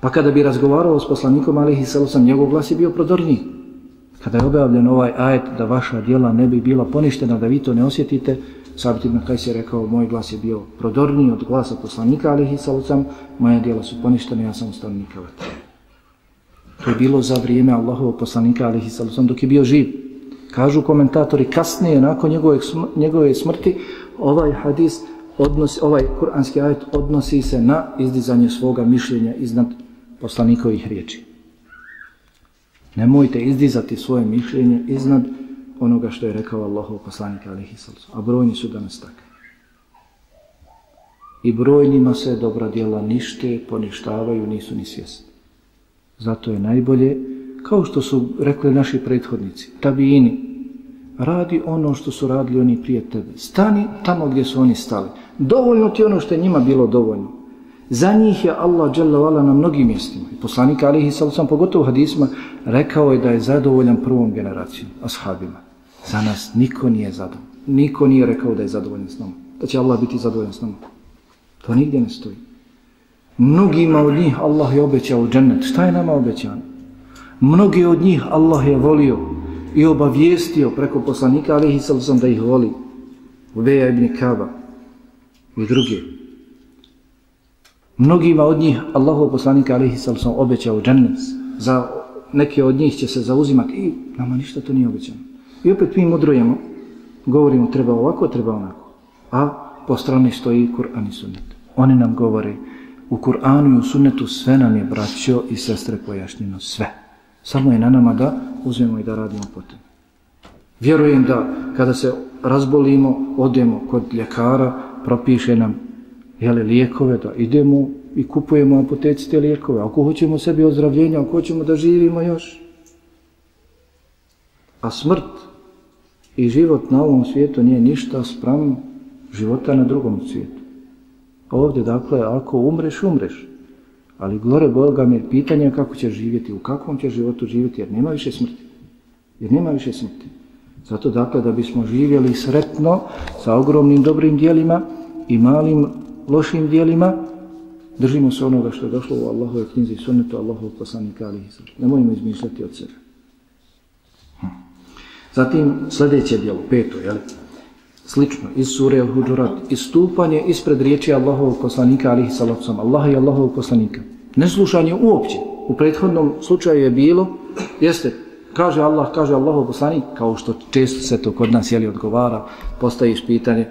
Pa kada bi razgovarao s poslanikom, alihi salacom, njegov glas je bio prodorniji. Kada je objavljen ovaj ajet da vaša djela ne bi bila poništena, da vi to ne osjetite, Sabit ibn Kajs je rekao, moj glas je bio prodorniji od glasa poslanika, ali i salucam, moja djela su poništene, ja sam ustavnika vatre. To je bilo za vrijeme Allahovog poslanika, ali i salucam, dok je bio živ. Kažu komentatori, kasnije, nakon njegove, njegove smrti, ovaj hadis, odnosi, ovaj kuranski ajet odnosi se na izdizanje svoga mišljenja iznad poslanikovih riječi. Nemojte izdizati svoje mišljenje iznad onoga što je rekao Allahov poslanik alihi sallam. A brojni su danas takvi. I brojnima se dobra djela nište, poništavaju, nisu ni svjesni. Zato je najbolje, kao što su rekli naši prethodnici, tabijini, radi ono što su radili oni prije tebe. Stani tamo gdje su oni stali. Dovoljno ti ono što je njima bilo dovoljno. Za njih je Allah dželle na mnogim mjestima. I poslanik alihi sallam pogotovo hadisma rekao je da je zadovoljan prvom generacijom, ashabima. Za nas niko nije zadovoljan. Niko nije rekao da je zadovoljan s nama. Da će Allah biti zadovoljan s nama. To nigdje ne stoji. Mnogima od njih Allah je obećao džennet. Šta je nama obećano? Mnogi od njih Allah je volio i obavijestio preko poslanika alihi sallam da ih voli. Ubeja ibn Kaba i drugi. Mnogima od njih Allahov poslanik alejhi sallam obećao džennet. Za neke od njih će se zauzimati i nama ništa to nije obećano. I opet mi mudrujemo, govorimo treba ovako, treba onako. A po strani stoji Kur'an i Sunnet. Oni nam govore u Kur'anu i u Sunnetu sve nam je braćo i sestre pojašnjeno sve. Samo je na nama da uzmemo i da radimo potom. Vjerujem da kada se razbolimo, odemo kod ljekara, propiše nam jeli, lijekove, da idemo i kupujemo apoteci te lijekove. Ako hoćemo sebi ozdravljenja, ako hoćemo da živimo još. A smrt i život na ovom svijetu nije ništa spram života na drugom svijetu. Ovdje, dakle, ako umreš, umreš. Ali glore Boga mi je pitanje kako će živjeti, u kakvom će životu živjeti, jer nema više smrti. Jer nema više smrti. Zato, dakle, da bismo živjeli sretno, sa ogromnim dobrim dijelima i malim lošim dijelima, držimo se onoga što je došlo u Allahove knjizi i sunnetu Allahovog poslanika alihi sallam. Nemojmo izmišljati od sebe. Hm. Zatim sljedeće dijelo, peto, jel? Slično, iz sure Al-Huđurat, istupanje ispred riječi Allahovog poslanika alihi sallam, Allaha i Allahovog poslanika. Neslušanje uopće. U prethodnom slučaju je bilo, jeste, kaže Allah, kaže Allahov poslanik, kao što često se to kod nas jeli odgovara, postaviš pitanje,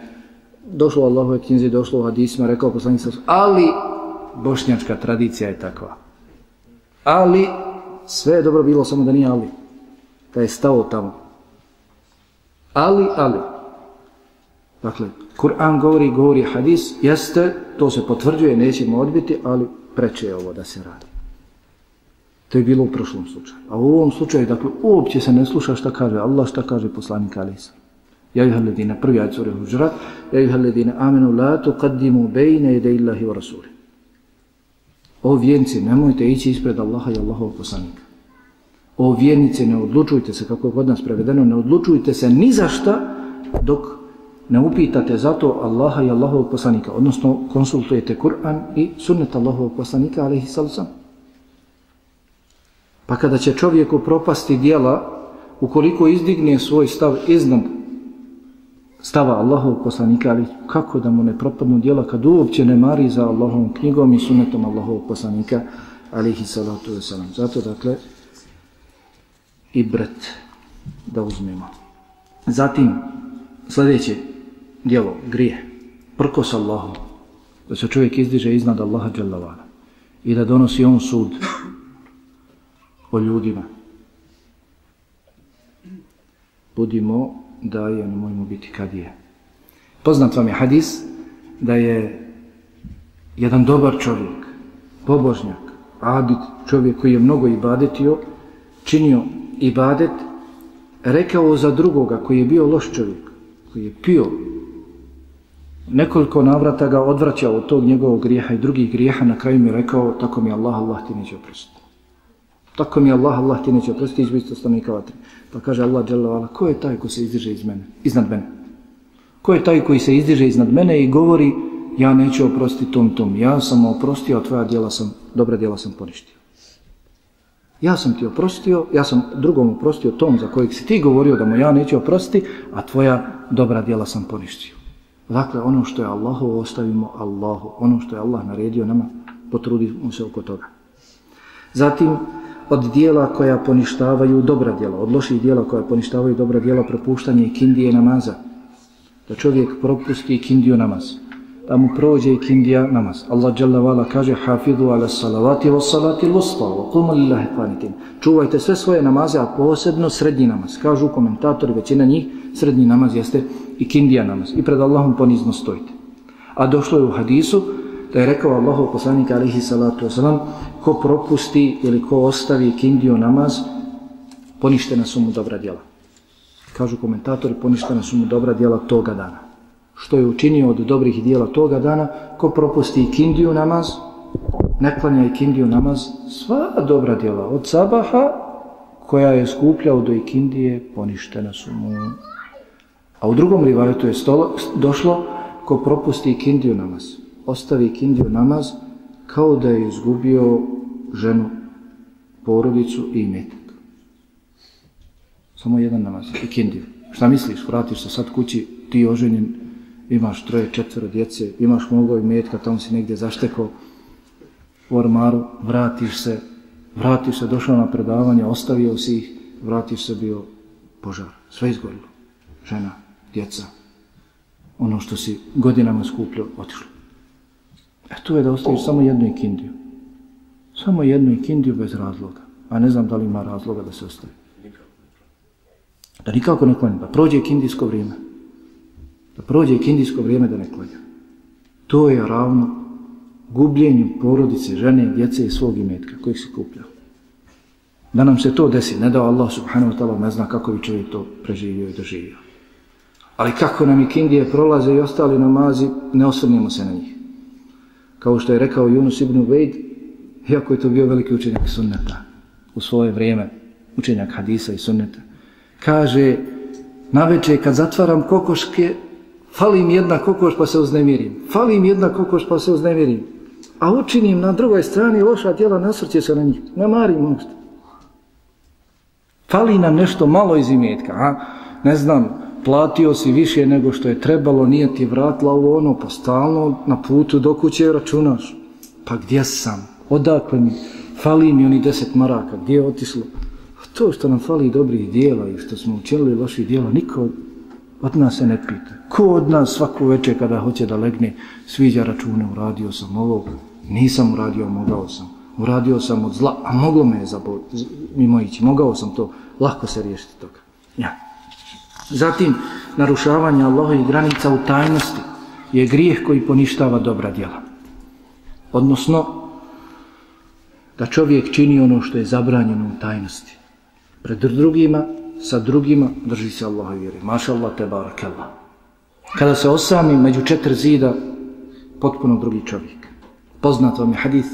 došlo u Allahove knjizi, došlo u hadisima, rekao poslanik ali bošnjačka tradicija je takva. Ali, sve je dobro bilo, samo da nije ali. Da je stao tamo. Ali, ali. Dakle, Kur'an govori, govori hadis, jeste, to se potvrđuje, nećemo odbiti, ali preče je ovo da se radi. To je bilo u prošlom slučaju. A u ovom slučaju, dakle, uopće se ne sluša šta kaže Allah, šta kaže poslanik Alisa. Ja ih ledina, prvi ajt sura Huđrat, ja ih ledina, amenu la tuqaddimu bejne ide illahi wa rasuli. O vjernici, nemojte ići ispred Allaha i Allahov poslanika. O vjernici, ne odlučujte se, kako je kod nas prevedeno, ne odlučujte se ni za šta dok ne upitate zato Allaha i Allahov poslanika, odnosno konsultujete Kur'an i sunnet Allahovog poslanika, alaihi sallam. Pa kada će čovjeku propasti dijela, ukoliko izdigne svoj stav iznad stava Allahov poslanika, ali kako da mu ne propadnu djela kad uopće ne mari za Allahovom knjigom i sunetom Allahovog poslanika, alihi salatu wasalam. Zato, dakle, i bret da uzmemo. Zatim, sljedeće djelo, grije, prkos Allahom, da se čovjek izdiže iznad Allaha dželavala i da donosi on sud o ljudima. Budimo da je, ono nemojmo biti kad je. Poznat vam je hadis da je jedan dobar čovjek, pobožnjak, abid, čovjek koji je mnogo ibadetio, činio ibadet, rekao za drugoga koji je bio loš čovjek, koji je pio, nekoliko navrata ga odvraćao od tog njegovog grijeha i drugih grijeha, na kraju mi rekao, tako mi Allah, Allah ti neće oprostiti. Tako mi Allah, Allah ti neće oprostiti, ići isto stanika vatre. Pa kaže Allah, dželavala, ko je taj ko se izdiže iz mene, iznad mene? Ko je taj koji se izdiže iznad mene i govori, ja neću oprostiti tom tom, ja sam oprostio, a tvoja djela sam, dobra djela sam poništio. Ja sam ti oprostio, ja sam drugom oprostio tom za kojeg si ti govorio da mu ja neću oprostiti, a tvoja dobra djela sam poništio. Dakle, ono što je Allahu ostavimo Allahu, ono što je Allah naredio nama, potrudimo se oko toga. Zatim, od dijela koja poništavaju dobra dijela, od loših dijela koja poništavaju dobra dijela, propuštanje kindije namaza. Da čovjek propusti kindiju namaz da mu prođe kindija namaz. Allah Jalla Vala kaže Hafidhu ala salavati wa salati lusta wa kumu lillahi qanitin. Čuvajte sve svoje namaze, a posebno srednji namaz. Kažu komentatori, većina njih, srednji namaz jeste i kindija namaz. I pred Allahom ponizno stojite. A došlo je u hadisu da je rekao Allahov poslanik alihi salatu wasalam ko propusti ili ko ostavi kindiju namaz, poništena su mu dobra djela. Kažu komentatori, poništena su mu dobra djela toga dana što je učinio od dobrih djela toga dana, ko propusti kindiju namaz, ne klanja namaz, sva dobra djela od sabaha koja je skupljao do ikindije, poništena su mu. A u drugom rivajetu je stolo, došlo ko propusti ikindiju namaz, ostavi ikindiju namaz kao da je izgubio ženu, porodicu i imetak. Samo jedan namaz, i. Šta misliš, vratiš se sad kući, ti oženjen, imaš troje, četvero djece, imaš mnogo imetka, metka, tamo si negdje zaštekao u ormaru, vratiš se, vratiš se, došao na predavanje, ostavio si ih, vratiš se, bio požar, sve izgorilo, žena, djeca, ono što si godinama skupljio, otišlo. E tu je da ostaviš samo jednu ikindiju. Samo jednu ikindiju bez razloga. A ne znam da li ima razloga da se ostavi. Da nikako ne klanja. Da prođe ikindijsko vrijeme da prođe kindijsko vrijeme da ne klanja. To je ravno gubljenju porodice, žene, djece i svog imetka kojih se kuplja. Da nam se to desi, ne da Allah subhanahu wa ta'ala ne zna kako bi čovjek to preživio i doživio. Ali kako nam i kindije prolaze i ostali namazi, ne osvrnimo se na njih. Kao što je rekao Yunus ibn Ubejd, iako je to bio veliki učenjak sunneta u svoje vrijeme, učenjak hadisa i sunneta, kaže, na večer kad zatvaram kokoške, falim jedna kokoš pa se uznemirim. falim jedna kokoš pa se uznemirim. A učinim na drugoj strani loša tijela, nasrće se na njih. Namarim ono što. Fali nam nešto malo iz imetka. A? Ne znam, platio si više nego što je trebalo, nije ti vratila u ono, pa stalno na putu do kuće računaš. Pa gdje sam? Odakle mi? Fali mi oni deset maraka. Gdje je otislo? To što nam fali dobrih dijela i što smo učinili loših dijela, niko Od nas se ne pita. Ko od nas svaku večer kada hoće da legne sviđa račune, uradio sam ovo, nisam uradio, mogao sam. Uradio sam od zla, a moglo me je zaboti, mimo ići, mogao sam to, lako se riješiti toga. Ja. Zatim, narušavanje Allahovih granica u tajnosti je grijeh koji poništava dobra djela. Odnosno, da čovjek čini ono što je zabranjeno u tajnosti. Pred drugima sa drugima drži se Allaha vjeri. Maša Allah te barakallah. Kada se osami među četiri zida, potpuno drugi čovjek. Poznat vam je hadith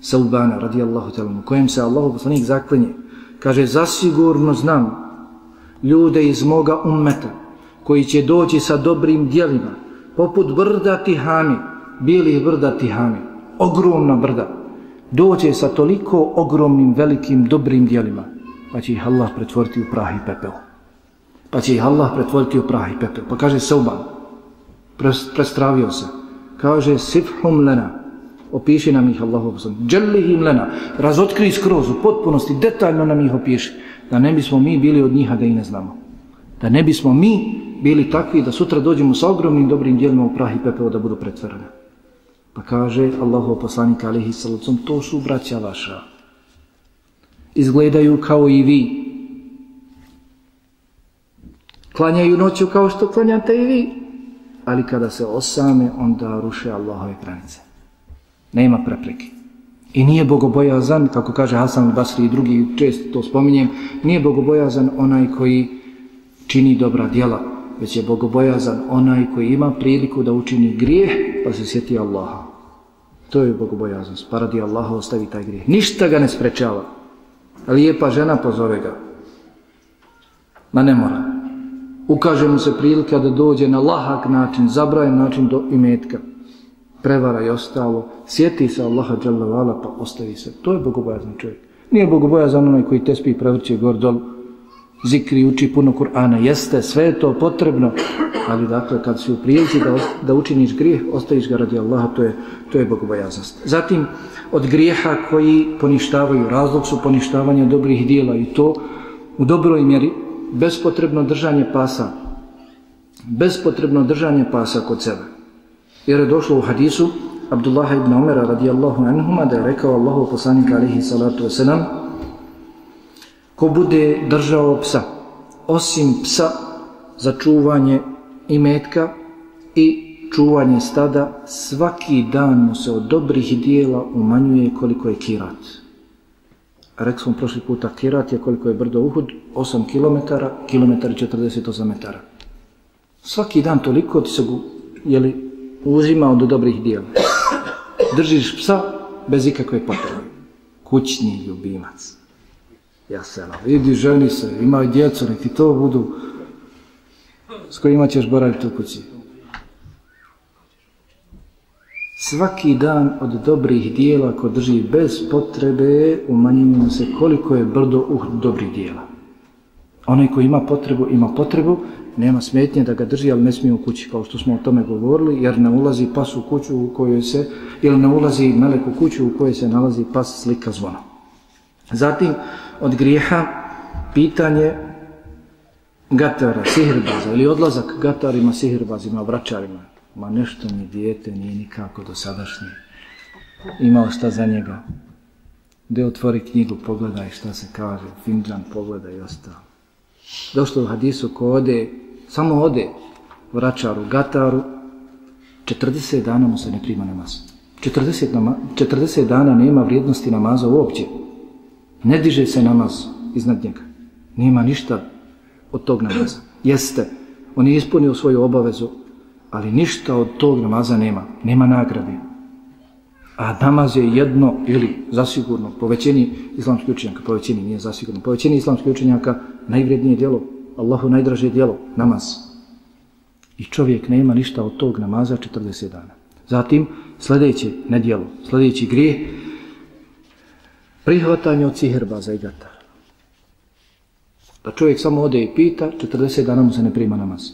Saubana radijallahu talan, u kojem se Allahu poslanik zaklenje. Kaže, zasigurno znam ljude iz moga ummeta koji će doći sa dobrim dijelima, poput brda Tihami, bilih brda Tihami, ogromna brda, dođe sa toliko ogromnim, velikim, dobrim dijelima, pa će ih Allah pretvoriti u prah i pepeo. Pa će ih Allah pretvoriti u prah i pepeo. Pa kaže Sauban, prestravio se, kaže sifhum lena, opiši nam ih Allahu poslanik, džellihim lena, razotkri skroz u potpunosti, detaljno nam ih opiši, da ne bismo mi bili od njiha da i ne znamo. Da ne bismo mi bili takvi da sutra dođemo sa ogromnim dobrim dijelima u prah i pepeo da budu pretvorene. Pa kaže Allahov poslanik alihi salacom, to su braća vaša. Izgledaju kao i vi. Klanjaju noću kao što klanjate i vi. Ali kada se osame, onda ruše Allahove granice. Nema prepreke. I nije bogobojazan, kako kaže Hasan Basri i drugi, često to spominjem, nije bogobojazan onaj koji čini dobra djela, već je bogobojazan onaj koji ima priliku da učini grijeh, pa se sjeti Allaha. To je bogobojaznost, pa radi Allaha ostavi taj grijeh. Ništa ga ne sprečava. Lijepa žena pozove ga. Ma ne mora. Ukaže mu se prilika da dođe na lahak način, zabrajen način do imetka prevara i ostalo, sjeti se Allaha dželavala pa ostavi se. To je bogobojazan čovjek. Nije bogobojazan onaj koji te spi prevrće gor dol, zikri, uči puno Kur'ana. Jeste, sve je to potrebno, ali dakle, kad si u prilici da, da učiniš grijeh, ostaviš ga radi Allaha, to je, to je bogobojaznost. Zatim, od grijeha koji poništavaju, razlog su poništavanja dobrih dijela i to u dobroj mjeri, bespotrebno držanje pasa, bespotrebno držanje pasa kod sebe. Jer je došlo u hadisu Abdullah ibn Umara radijallahu anhuma da je rekao Allahu poslanik alihi salatu wasalam ko bude držao psa osim psa za čuvanje imetka i čuvanje stada svaki dan mu se od dobrih dijela umanjuje koliko je kirat. Rekli smo prošli puta kirat je koliko je brdo Uhud 8 km, kilometar 48 metara. Svaki dan toliko ti se jeli, uzima od dobrih dijela. Držiš psa bez ikakve potrebe. Kućni ljubimac. Ja se no, vidi, ženi se, imaju djecu, neki to budu s kojima ćeš boraviti u kući. Svaki dan od dobrih dijela ko drži bez potrebe umanjimo se koliko je brdo uh dobrih dijela. Onaj ko ima potrebu, ima potrebu, nema smetnje da ga drži, ali ne smije u kući, kao što smo o tome govorili, jer ne ulazi pas u kuću u kojoj se, ili ne ulazi melek u kuću u kojoj se nalazi pas slika zvona. Zatim, od grijeha, pitanje gatara, sihirbaza, ili odlazak gatarima, sihirbazima, vraćarima. Ma nešto mi dijete nije nikako do sadašnje. Imao šta za njega. Gde otvori knjigu, pogledaj šta se kaže, finđan, pogledaj i ostalo. Došlo u hadisu ko ode samo ode vraćaru, gataru, 40 dana mu se ne prima namaz. 40, nama, 40 dana nema vrijednosti namaza uopće. Ne diže se namaz iznad njega. Nema ništa od tog namaza. Jeste, on je ispunio svoju obavezu, ali ništa od tog namaza nema. Nema nagrade. A namaz je jedno ili zasigurno po većini islamskih učenjaka, po većini nije zasigurno, po većini islamskih učenjaka najvrednije djelo Allahu najdraže dijelo, namaz. I čovjek nema ništa od tog namaza 40 dana. Zatim, sljedeće nedjelo, sljedeći grijeh, prihvatanje od siherbaza i gatara. Da čovjek samo ode i pita, 40 dana mu se ne prima namaz.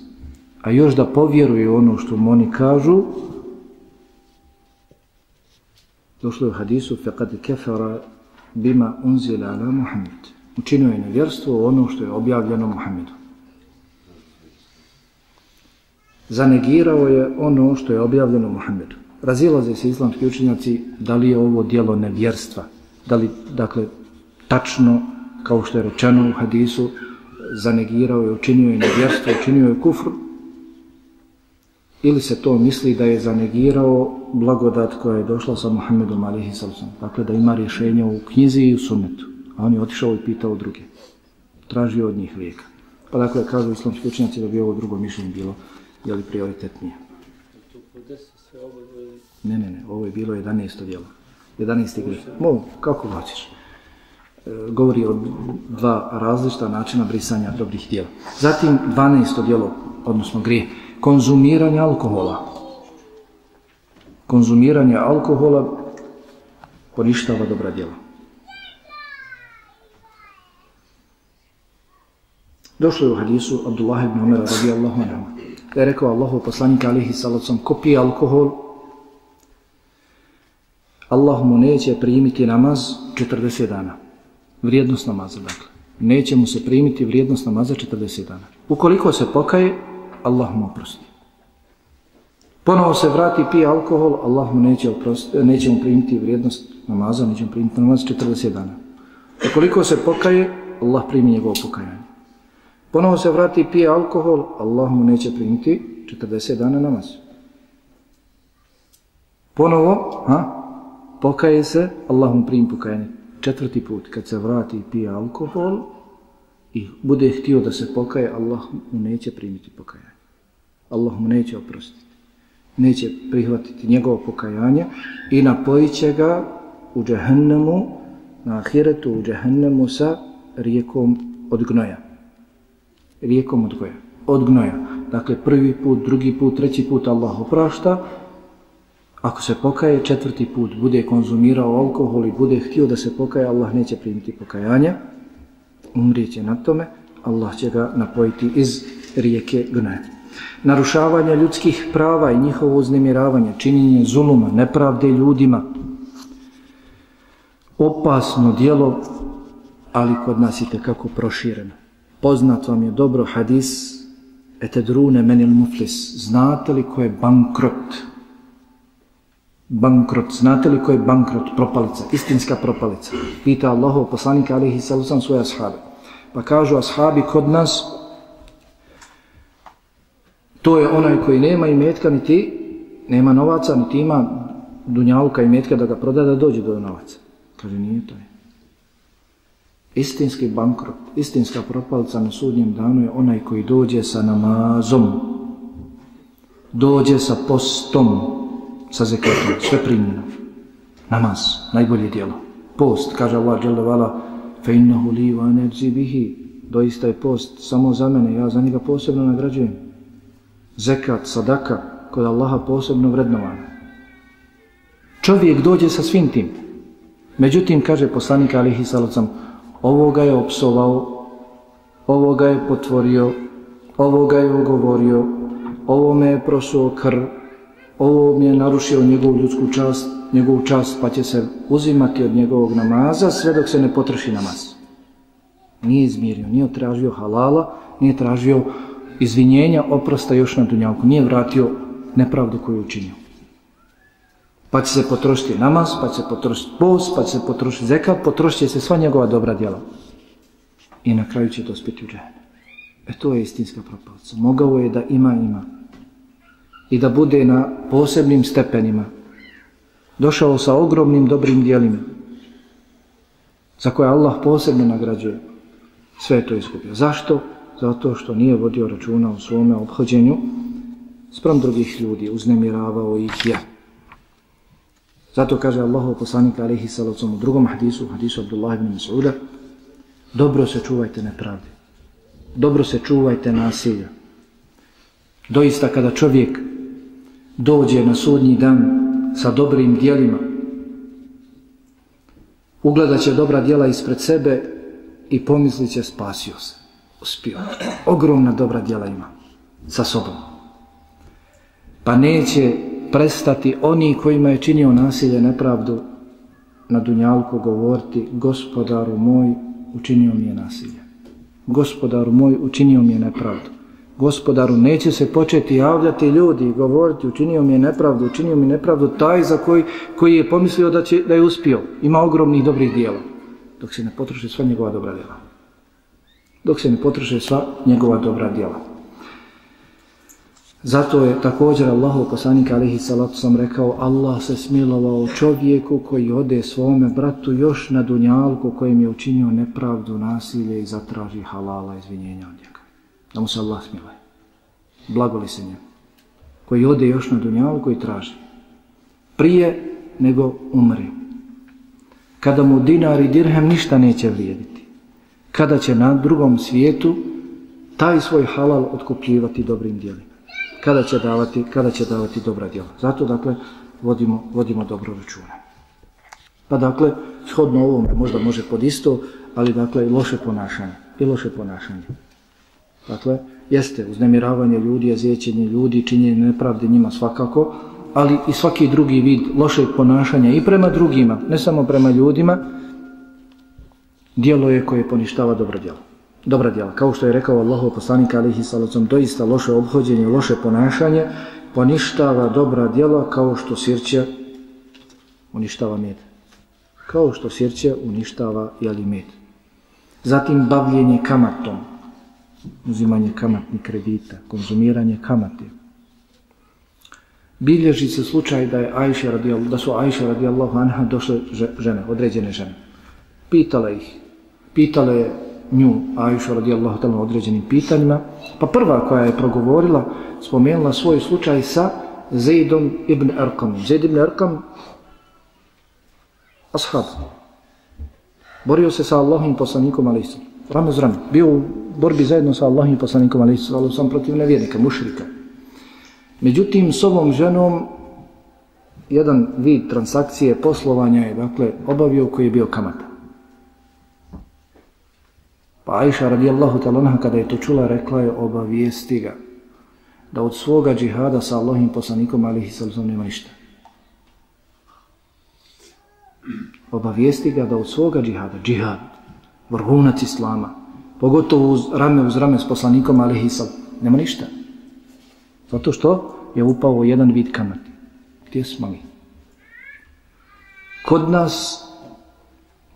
A još da povjeruje ono što mu oni kažu, došlo je u hadisu, فَقَدْ كَفَرَ بِمَا أُنْزِلَ عَلَى مُحَمِدِ učinio je nevjerstvo ono što je objavljeno Muhammedu. Zanegirao je ono što je objavljeno Muhammedu. Razilaze se islamski učinjaci da li je ovo dijelo nevjerstva. Da li, dakle, tačno, kao što je rečeno u hadisu, zanegirao je, učinio je nevjerstvo, učinio je kufr, ili se to misli da je zanegirao blagodat koja je došla sa Muhammedom alihi sallam. Dakle, da ima rješenje u knjizi i u sunnetu. A on je otišao i pitao druge. Tražio od njih lijeka. Pa dakle, kažu islamski učenjaci da bi ovo drugo mišljenje bilo je li prioritetnije. Ne, ne, ne, ovo je bilo 11. djelo. 11. grih. Mo, kako hoćeš. E, govori o dva različita načina brisanja dobrih djela. Zatim 12. djelo, odnosno grije, konzumiranje alkohola. Konzumiranje alkohola poništava dobra djela. Došlo je u hadisu Abdullah ibn Umar radijallahu anhu. Da je rekao Allahu poslanik alihi salacom, ko pije alkohol, Allah mu neće primiti namaz 40 dana. Vrijednost namaza, dakle. Neće mu se primiti vrijednost namaza 40 dana. Ukoliko se pokaje, Allah mu oprosti. Ponovo se vrati, pije alkohol, Allah mu neće, oprosti, neće mu primiti vrijednost namaza, neće mu primiti namaz 40 dana. Ukoliko se pokaje, Allah primi njegovo pokajanje. Ponovo se vrati, pije alkohol, Allah mu neće primiti 40 dana namaz. Ponovo, ha, pokaje se, Allah mu primi pokajanje. Četvrti put, kad se vrati i pije alkohol i bude htio da se pokaje, Allah mu neće primiti pokajanje. Allah mu neće oprostiti. Neće prihvatiti njegovo pokajanje i napojiće ga u džahennemu, na ahiretu u džahennemu sa rijekom od gnoja. Rijekom od gnoja. Od gnoja. Dakle, prvi put, drugi put, treći put Allah oprašta, Ako se pokaje četvrti put, bude konzumirao alkohol i bude htio da se pokaje, Allah neće primiti pokajanja, umrijeće na tome, Allah će ga napojiti iz rijeke gnoja. Narušavanje ljudskih prava i njihovo uznemiravanje, činjenje zuluma, nepravde ljudima, opasno dijelo, ali kod nas je kako prošireno. Poznat vam je dobro hadis, etedrune menil muflis, znate li ko je bankrot, bankrot. Znate li ko je bankrot? Propalica, istinska propalica. Pita Allahov poslanika alihi salusam svoje ashabi. Pa kažu ashabi kod nas, to je onaj koji nema imetka ni ti, nema novaca, ni ti ima i imetka da ga proda da dođe do novaca. Kaže, nije to je. Istinski bankrot, istinska propalica na sudnjem danu je onaj koji dođe sa namazom, dođe sa postom, sa zekatom, sve primljeno. Namaz, najbolje dijelo. Post, kaže Allah, dželle vala, fe innahu li wa enerzi bihi, doista je post samo za mene, ja za njega posebno nagrađujem. Zekat, sadaka, kod Allaha posebno vrednovana. Čovjek dođe sa svim tim. Međutim, kaže poslanik alihi salacom, ovoga je opsovao, ovoga je potvorio, ovoga je ugovorio, ovome je prosuo krv, ovo mi je narušio njegovu ljudsku čast, njegovu čast, pa će se uzimati od njegovog namaza sve dok se ne potroši namaz. Nije izmirio, nije tražio halala, nije tražio izvinjenja, oprosta još na dunjavku, nije vratio nepravdu koju učinio. Pa će se potrošiti namaz, pa će se potrošiti post, pa će se potrošiti zekat, potrošit će se sva njegova dobra djela. I na kraju će to spiti u džene. E to je istinska propalca. Mogao je da ima, ima i da bude na posebnim stepenima. Došao sa ogromnim dobrim dijelima za koje Allah posebno nagrađuje. Sve to izgubio. Zašto? Zato što nije vodio računa u svome obhođenju sprem drugih ljudi, uznemiravao ih je. Zato kaže Allahu poslanik alihi salacom u drugom hadisu, hadisu Abdullah ibn Mas'uda, dobro se čuvajte nepravde. Dobro se čuvajte nasilja. Doista kada čovjek dođe na sudnji dan sa dobrim dijelima, ugledat će dobra dijela ispred sebe i pomislit će spasio se, uspio. Ogromna dobra dijela ima sa sobom. Pa neće prestati oni kojima je činio nasilje nepravdu na Dunjalku govoriti gospodaru moj učinio mi je nasilje. Gospodaru moj učinio mi je nepravdu gospodaru, neće se početi javljati ljudi i govoriti učinio mi je nepravdu, učinio mi je nepravdu taj za koji, koji je pomislio da, će, da je uspio. Ima ogromnih dobrih dijela. Dok se ne potroše sva njegova dobra djela. Dok se ne potroše sva njegova dobra djela. Zato je također Allahu poslanik alihi salatu sam rekao Allah se smilovao čovjeku koji ode svome bratu još na dunjalku kojem je učinio nepravdu, nasilje i zatraži halala izvinjenja od njega da mu se Allah smiluje. Blagoli se njemu. Koji ode još na dunjalu, i traži. Prije nego umre. Kada mu dinar i dirhem ništa neće vrijediti. Kada će na drugom svijetu taj svoj halal otkupljivati dobrim dijelima. Kada će davati, kada će davati dobra djela. Zato, dakle, vodimo, vodimo dobro računa. Pa dakle, shodno ovome možda može pod isto, ali dakle i loše ponašanje. I loše ponašanje. Dakle, jeste uznemiravanje ljudi, jezijećenje ljudi, činjenje nepravde njima svakako, ali i svaki drugi vid lošeg ponašanja i prema drugima, ne samo prema ljudima, dijelo je koje poništava dobro djelo. Dobra djela. Kao što je rekao Allahov poslanik alihi salacom, doista loše obhođenje, loše ponašanje poništava dobra djela kao što sirće uništava med. Kao što sirće uništava jeli med. Zatim bavljenje kamatom, uzimanje kamatnih kredita, konzumiranje kamate. Bilježi se slučaj da, je Ajša radijallahu, da su Ajša radijallahu anha došle žene, određene žene. Pitala ih, pitala je nju, Ajšu radijallahu ta'ala određenim pitanjima, pa prva koja je progovorila, spomenula svoj slučaj sa Zaidom ibn Arqam. Zaid ibn Arqam, ashab, borio se sa Allahim poslanikom, ali isto, rame rame, bio u borbi zajedno sa Allahim poslanikom, ali sam protiv nevjernika, mušrika. Međutim, s ovom ženom, jedan vid transakcije, poslovanja je, dakle, obavio koji je bio kamata. Pa Aisha radijallahu talanha kada je to čula rekla je obavijesti ga da od svoga džihada sa Allahim poslanikom alihi sallam nema ništa. Obavijesti ga da od svoga džihada, džihad, vrhunac islama, pogotovo uz rame uz rame s poslanikom alihi sallam, nema ništa. Zato što je upao jedan vid kamati. Gdje smo mi? Kod nas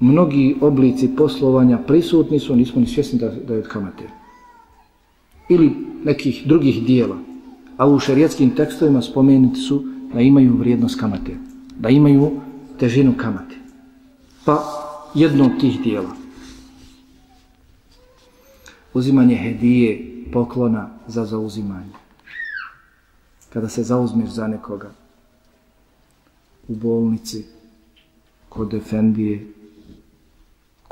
mnogi oblici poslovanja prisutni su, nismo ni svjesni da, da je od kamate. Ili nekih drugih dijela. A u šarijetskim tekstovima spomenuti su da imaju vrijednost kamate. Da imaju težinu kamate. Pa jedno od tih dijela. Uzimanje hedije, poklona za zauzimanje. Kada se zauzmeš za nekoga u bolnici, kod efendije,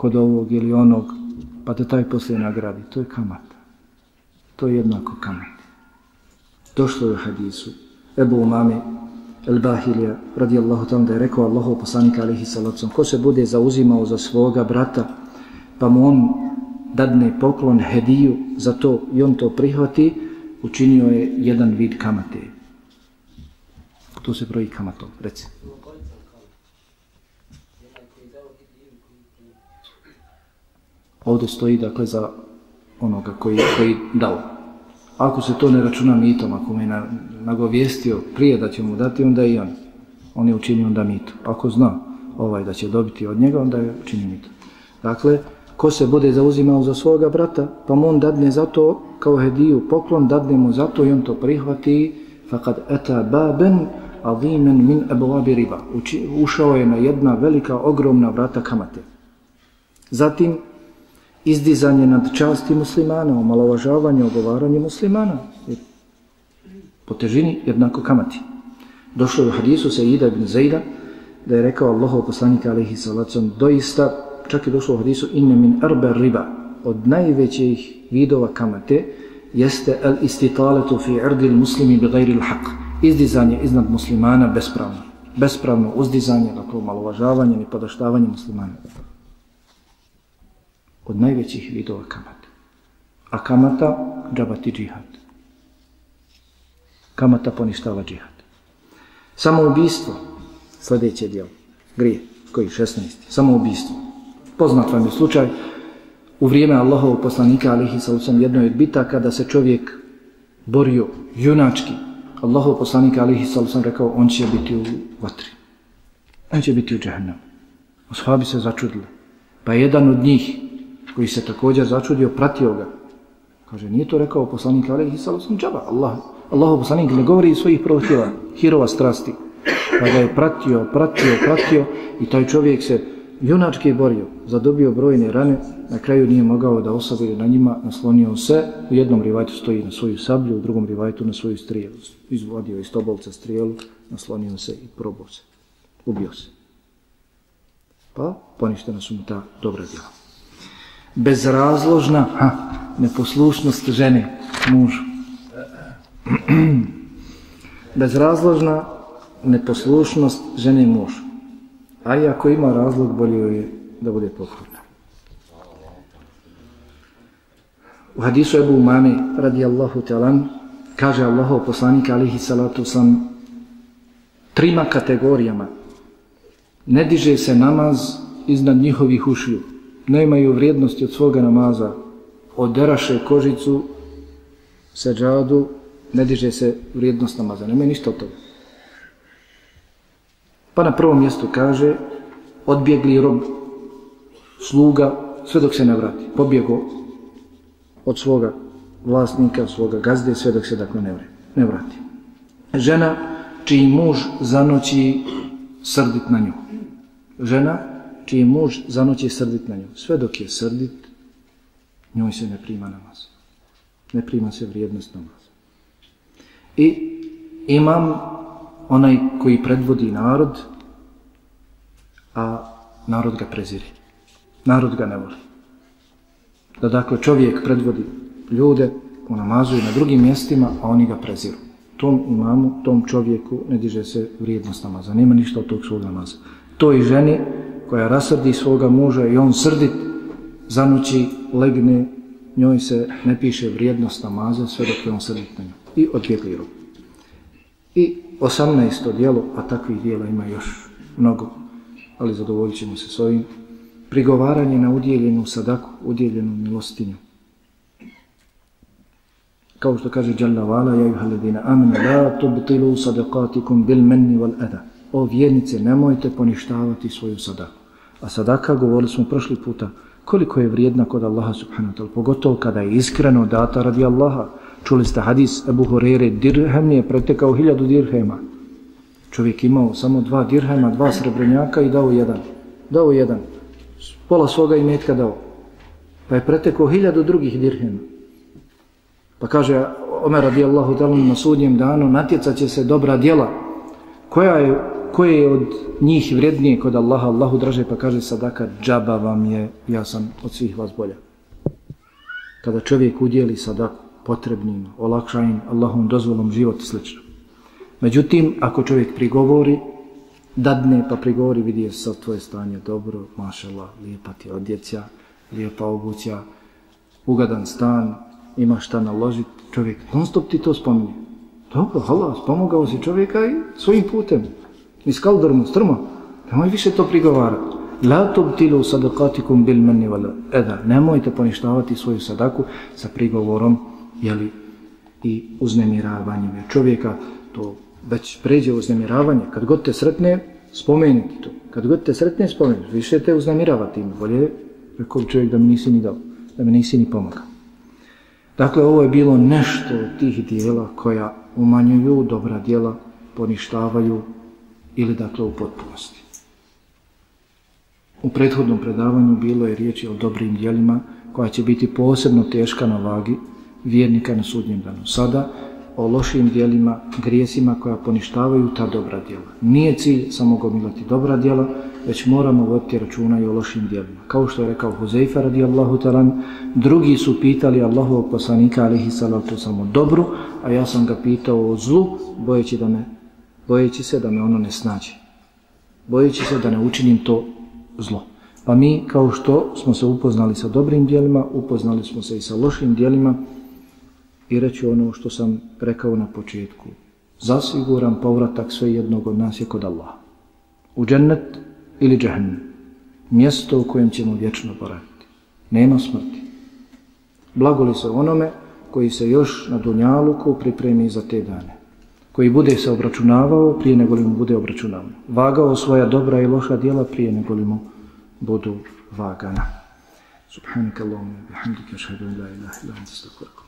kod ovog ili onog, pa te taj poslije nagradi. To je kamata. To je jednako kamata. Došlo je u hadisu. Ebu Umame El-Bahilija radijallahu tam da je rekao Allahov poslanika alihi salacom ko se bude zauzimao za svoga brata pa mu on dadne poklon hediju za to i on to prihvati učinio je jedan vid kamate. To se broji kamatom, reci. Ovdje stoji dakle za onoga koji, koji dao. Ako se to ne računa mitom, ako me je nagovijestio prije da će mu dati, onda i on. On je učinio onda mitu. Ako zna ovaj da će dobiti od njega, onda je učinio mitu. Dakle, ko se bude zauzimao za svoga brata, pa mu on dadne za to kao hediju poklon, dadne mu za to i on to prihvati, fakad eta baben azimen min ebolabi riba. Uči, ušao je na jedna velika, ogromna vrata kamate. Zatim, izdizanje nad časti muslimana, omalovažavanje, ogovaranje muslimana. Je po težini jednako kamati. Došlo je u hadisu Sejida ibn Zejda da je rekao Allahov poslanika alaihi salacom doista, čak je došlo u hadisu inne min arba riba od najvećih vidova kamate jeste el istitaletu fi ardil muslimi bi gajri l'haq. Izdizanje iznad muslimana bespravno. Bespravno uzdizanje, dakle omalovažavanje i podaštavanje muslimana od najvećih vidova kamata. A kamata džabati džihad. Kamata poništava džihad. Samo ubistvo, sljedeće dijelo, grije, koji 16. Samoubistvo. Poznat vam je slučaj, u vrijeme Allahovog poslanika, alihi sallam, jednoj od bitaka, da se čovjek borio junački. Allahov poslanika, alihi sallam, rekao, on će biti u vatri. On će biti u džahnem. Oshabi se začudili. Pa jedan od njih, koji se također začudio, pratio ga. Kaže, nije to rekao poslanik Alehi Salasom džaba. Allah, Allah poslanik ne govori iz svojih prohtjeva, hirova strasti. Pa ga je pratio, pratio, pratio i taj čovjek se junački borio, zadobio brojne rane, na kraju nije mogao da osabi na njima, naslonio se, u jednom rivajtu stoji na svoju sablju, u drugom rivajtu na svoju strijelu. Izvodio iz tobolca strijelu, naslonio se i probao se. Ubio se. Pa poništena su mu ta dobra djela bezrazložna ha, neposlušnost žene mužu. bezrazložna neposlušnost žene mužu. A i ako ima razlog, bolje je da bude pokorna. U hadisu Ebu Umami radijallahu talan kaže Allahov poslanik alihi salatu sam trima kategorijama ne diže se namaz iznad njihovih ušiju nemaju vrijednosti od svoga namaza oderaše kožicu seđadu ne diže se vrijednost namaza nemaju ništa od toga pa na prvom mjestu kaže odbjegli rob sluga sve dok se ne vrati pobjego od svoga vlasnika, svoga gazde, sve dok se dakle ne, ne vrati. Žena čiji muž zanoći srdit na nju. Žena čiji muž zanoći srdit na nju. Sve dok je srdit, njoj se ne prima namaz. Ne prima se vrijednost namaz. I imam onaj koji predvodi narod, a narod ga preziri. Narod ga ne voli da dakle čovjek predvodi ljude u namazu i na drugim mjestima, a oni ga preziru. Tom imamu, tom čovjeku ne diže se vrijednost namaza. Nema ništa od tog svog namaza. To i ženi koja rasrdi svoga muža i on srdit za noći legne, njoj se ne piše vrijednost namaza sve dok je on srdit na nju. I odbjegli ruku. I osamnaesto dijelo, a takvih dijela ima još mnogo, ali zadovoljit ćemo se s ovim, prigovaranje na udjeljenu sadaku, udjeljenu milostinju. Kao što kaže Jalla Vala, ja juha ledina, la tubtilu sadakatikum bil menni wal eda. O vjernice, nemojte poništavati svoju sadaku. A sadaka, govorili smo prošli puta, koliko je vrijedna kod Allaha subhanahu wa ta'ala, pogotovo kada je iskreno data radi Allaha. Čuli ste hadis Ebu Hurere, dirhem je pretekao hiljadu dirhema. Čovjek imao samo dva dirhema, dva srebrenjaka i dao jedan. Dao jedan pola svoga imetka dao. Pa je pretekao hiljadu drugih dirhema. Pa kaže Omer radijallahu ta'ala na sudnjem danu natjecat će se dobra djela. Koja je, koje je od njih vrednije kod Allaha, Allahu draže pa kaže sadaka džaba vam je, ja sam od svih vas bolja. Kada čovjek udjeli sadaku potrebnim, olakšajim, Allahom dozvolom život i sl. Međutim, ako čovjek prigovori, dadne pa prigovori vidi sa tvoje stanje dobro, mašala, lijepa ti odjeća, lijepa obuća, ugadan stan, ima šta naložiti, čovjek non stop ti to spominje. Dobro, hala, spomogao si čovjeka i svojim putem. Mi skaldormo, strmo, nemoj više to prigovarati. La tubtilu sadakatikum bil manni wal eda. Nemojte poništavati svoju sadaku sa prigovorom, jeli, i uznemiravanjem. Čovjeka to već pređe uznemiravanje. Kad god te sretne, spomenuti to. Kad god te sretne, spomenuti. Više te uznemiravati ima. Bolje rekao čovjek da mi nisi ni dao, da mi nisi ni pomogao. Dakle, ovo je bilo nešto od tih dijela koja umanjuju dobra dijela, poništavaju ili dakle u potpunosti. U prethodnom predavanju bilo je riječi o dobrim dijelima koja će biti posebno teška na vagi vjernika na sudnjem danu. Sada o lošim dijelima, grijesima koja poništavaju ta dobra dijela. Nije cilj samo gomilati dobra dijela, već moramo voditi računa i o lošim dijelima. Kao što je rekao Huzeifa radijallahu talan, drugi su pitali Allahovog poslanika alihi salatu samo dobru, a ja sam ga pitao o zlu, bojeći, da me, bojeći se da me ono ne snađe. Bojeći se da ne učinim to zlo. Pa mi, kao što smo se upoznali sa dobrim dijelima, upoznali smo se i sa lošim dijelima, i reći ono što sam rekao na početku. Zasiguran povratak sve jednog od nas je kod Allaha. U džennet ili džahnem. Mjesto u kojem ćemo vječno boraviti. Nema smrti. Blagoli se onome koji se još na Dunjaluku pripremi za te dane. Koji bude se obračunavao prije nego li mu bude obračunavano. Vagao svoja dobra i loša dijela prije nego li mu budu vagana. Subhanak Allahumma bihamdika ashhadu an la ilaha illa anta astaghfiruka.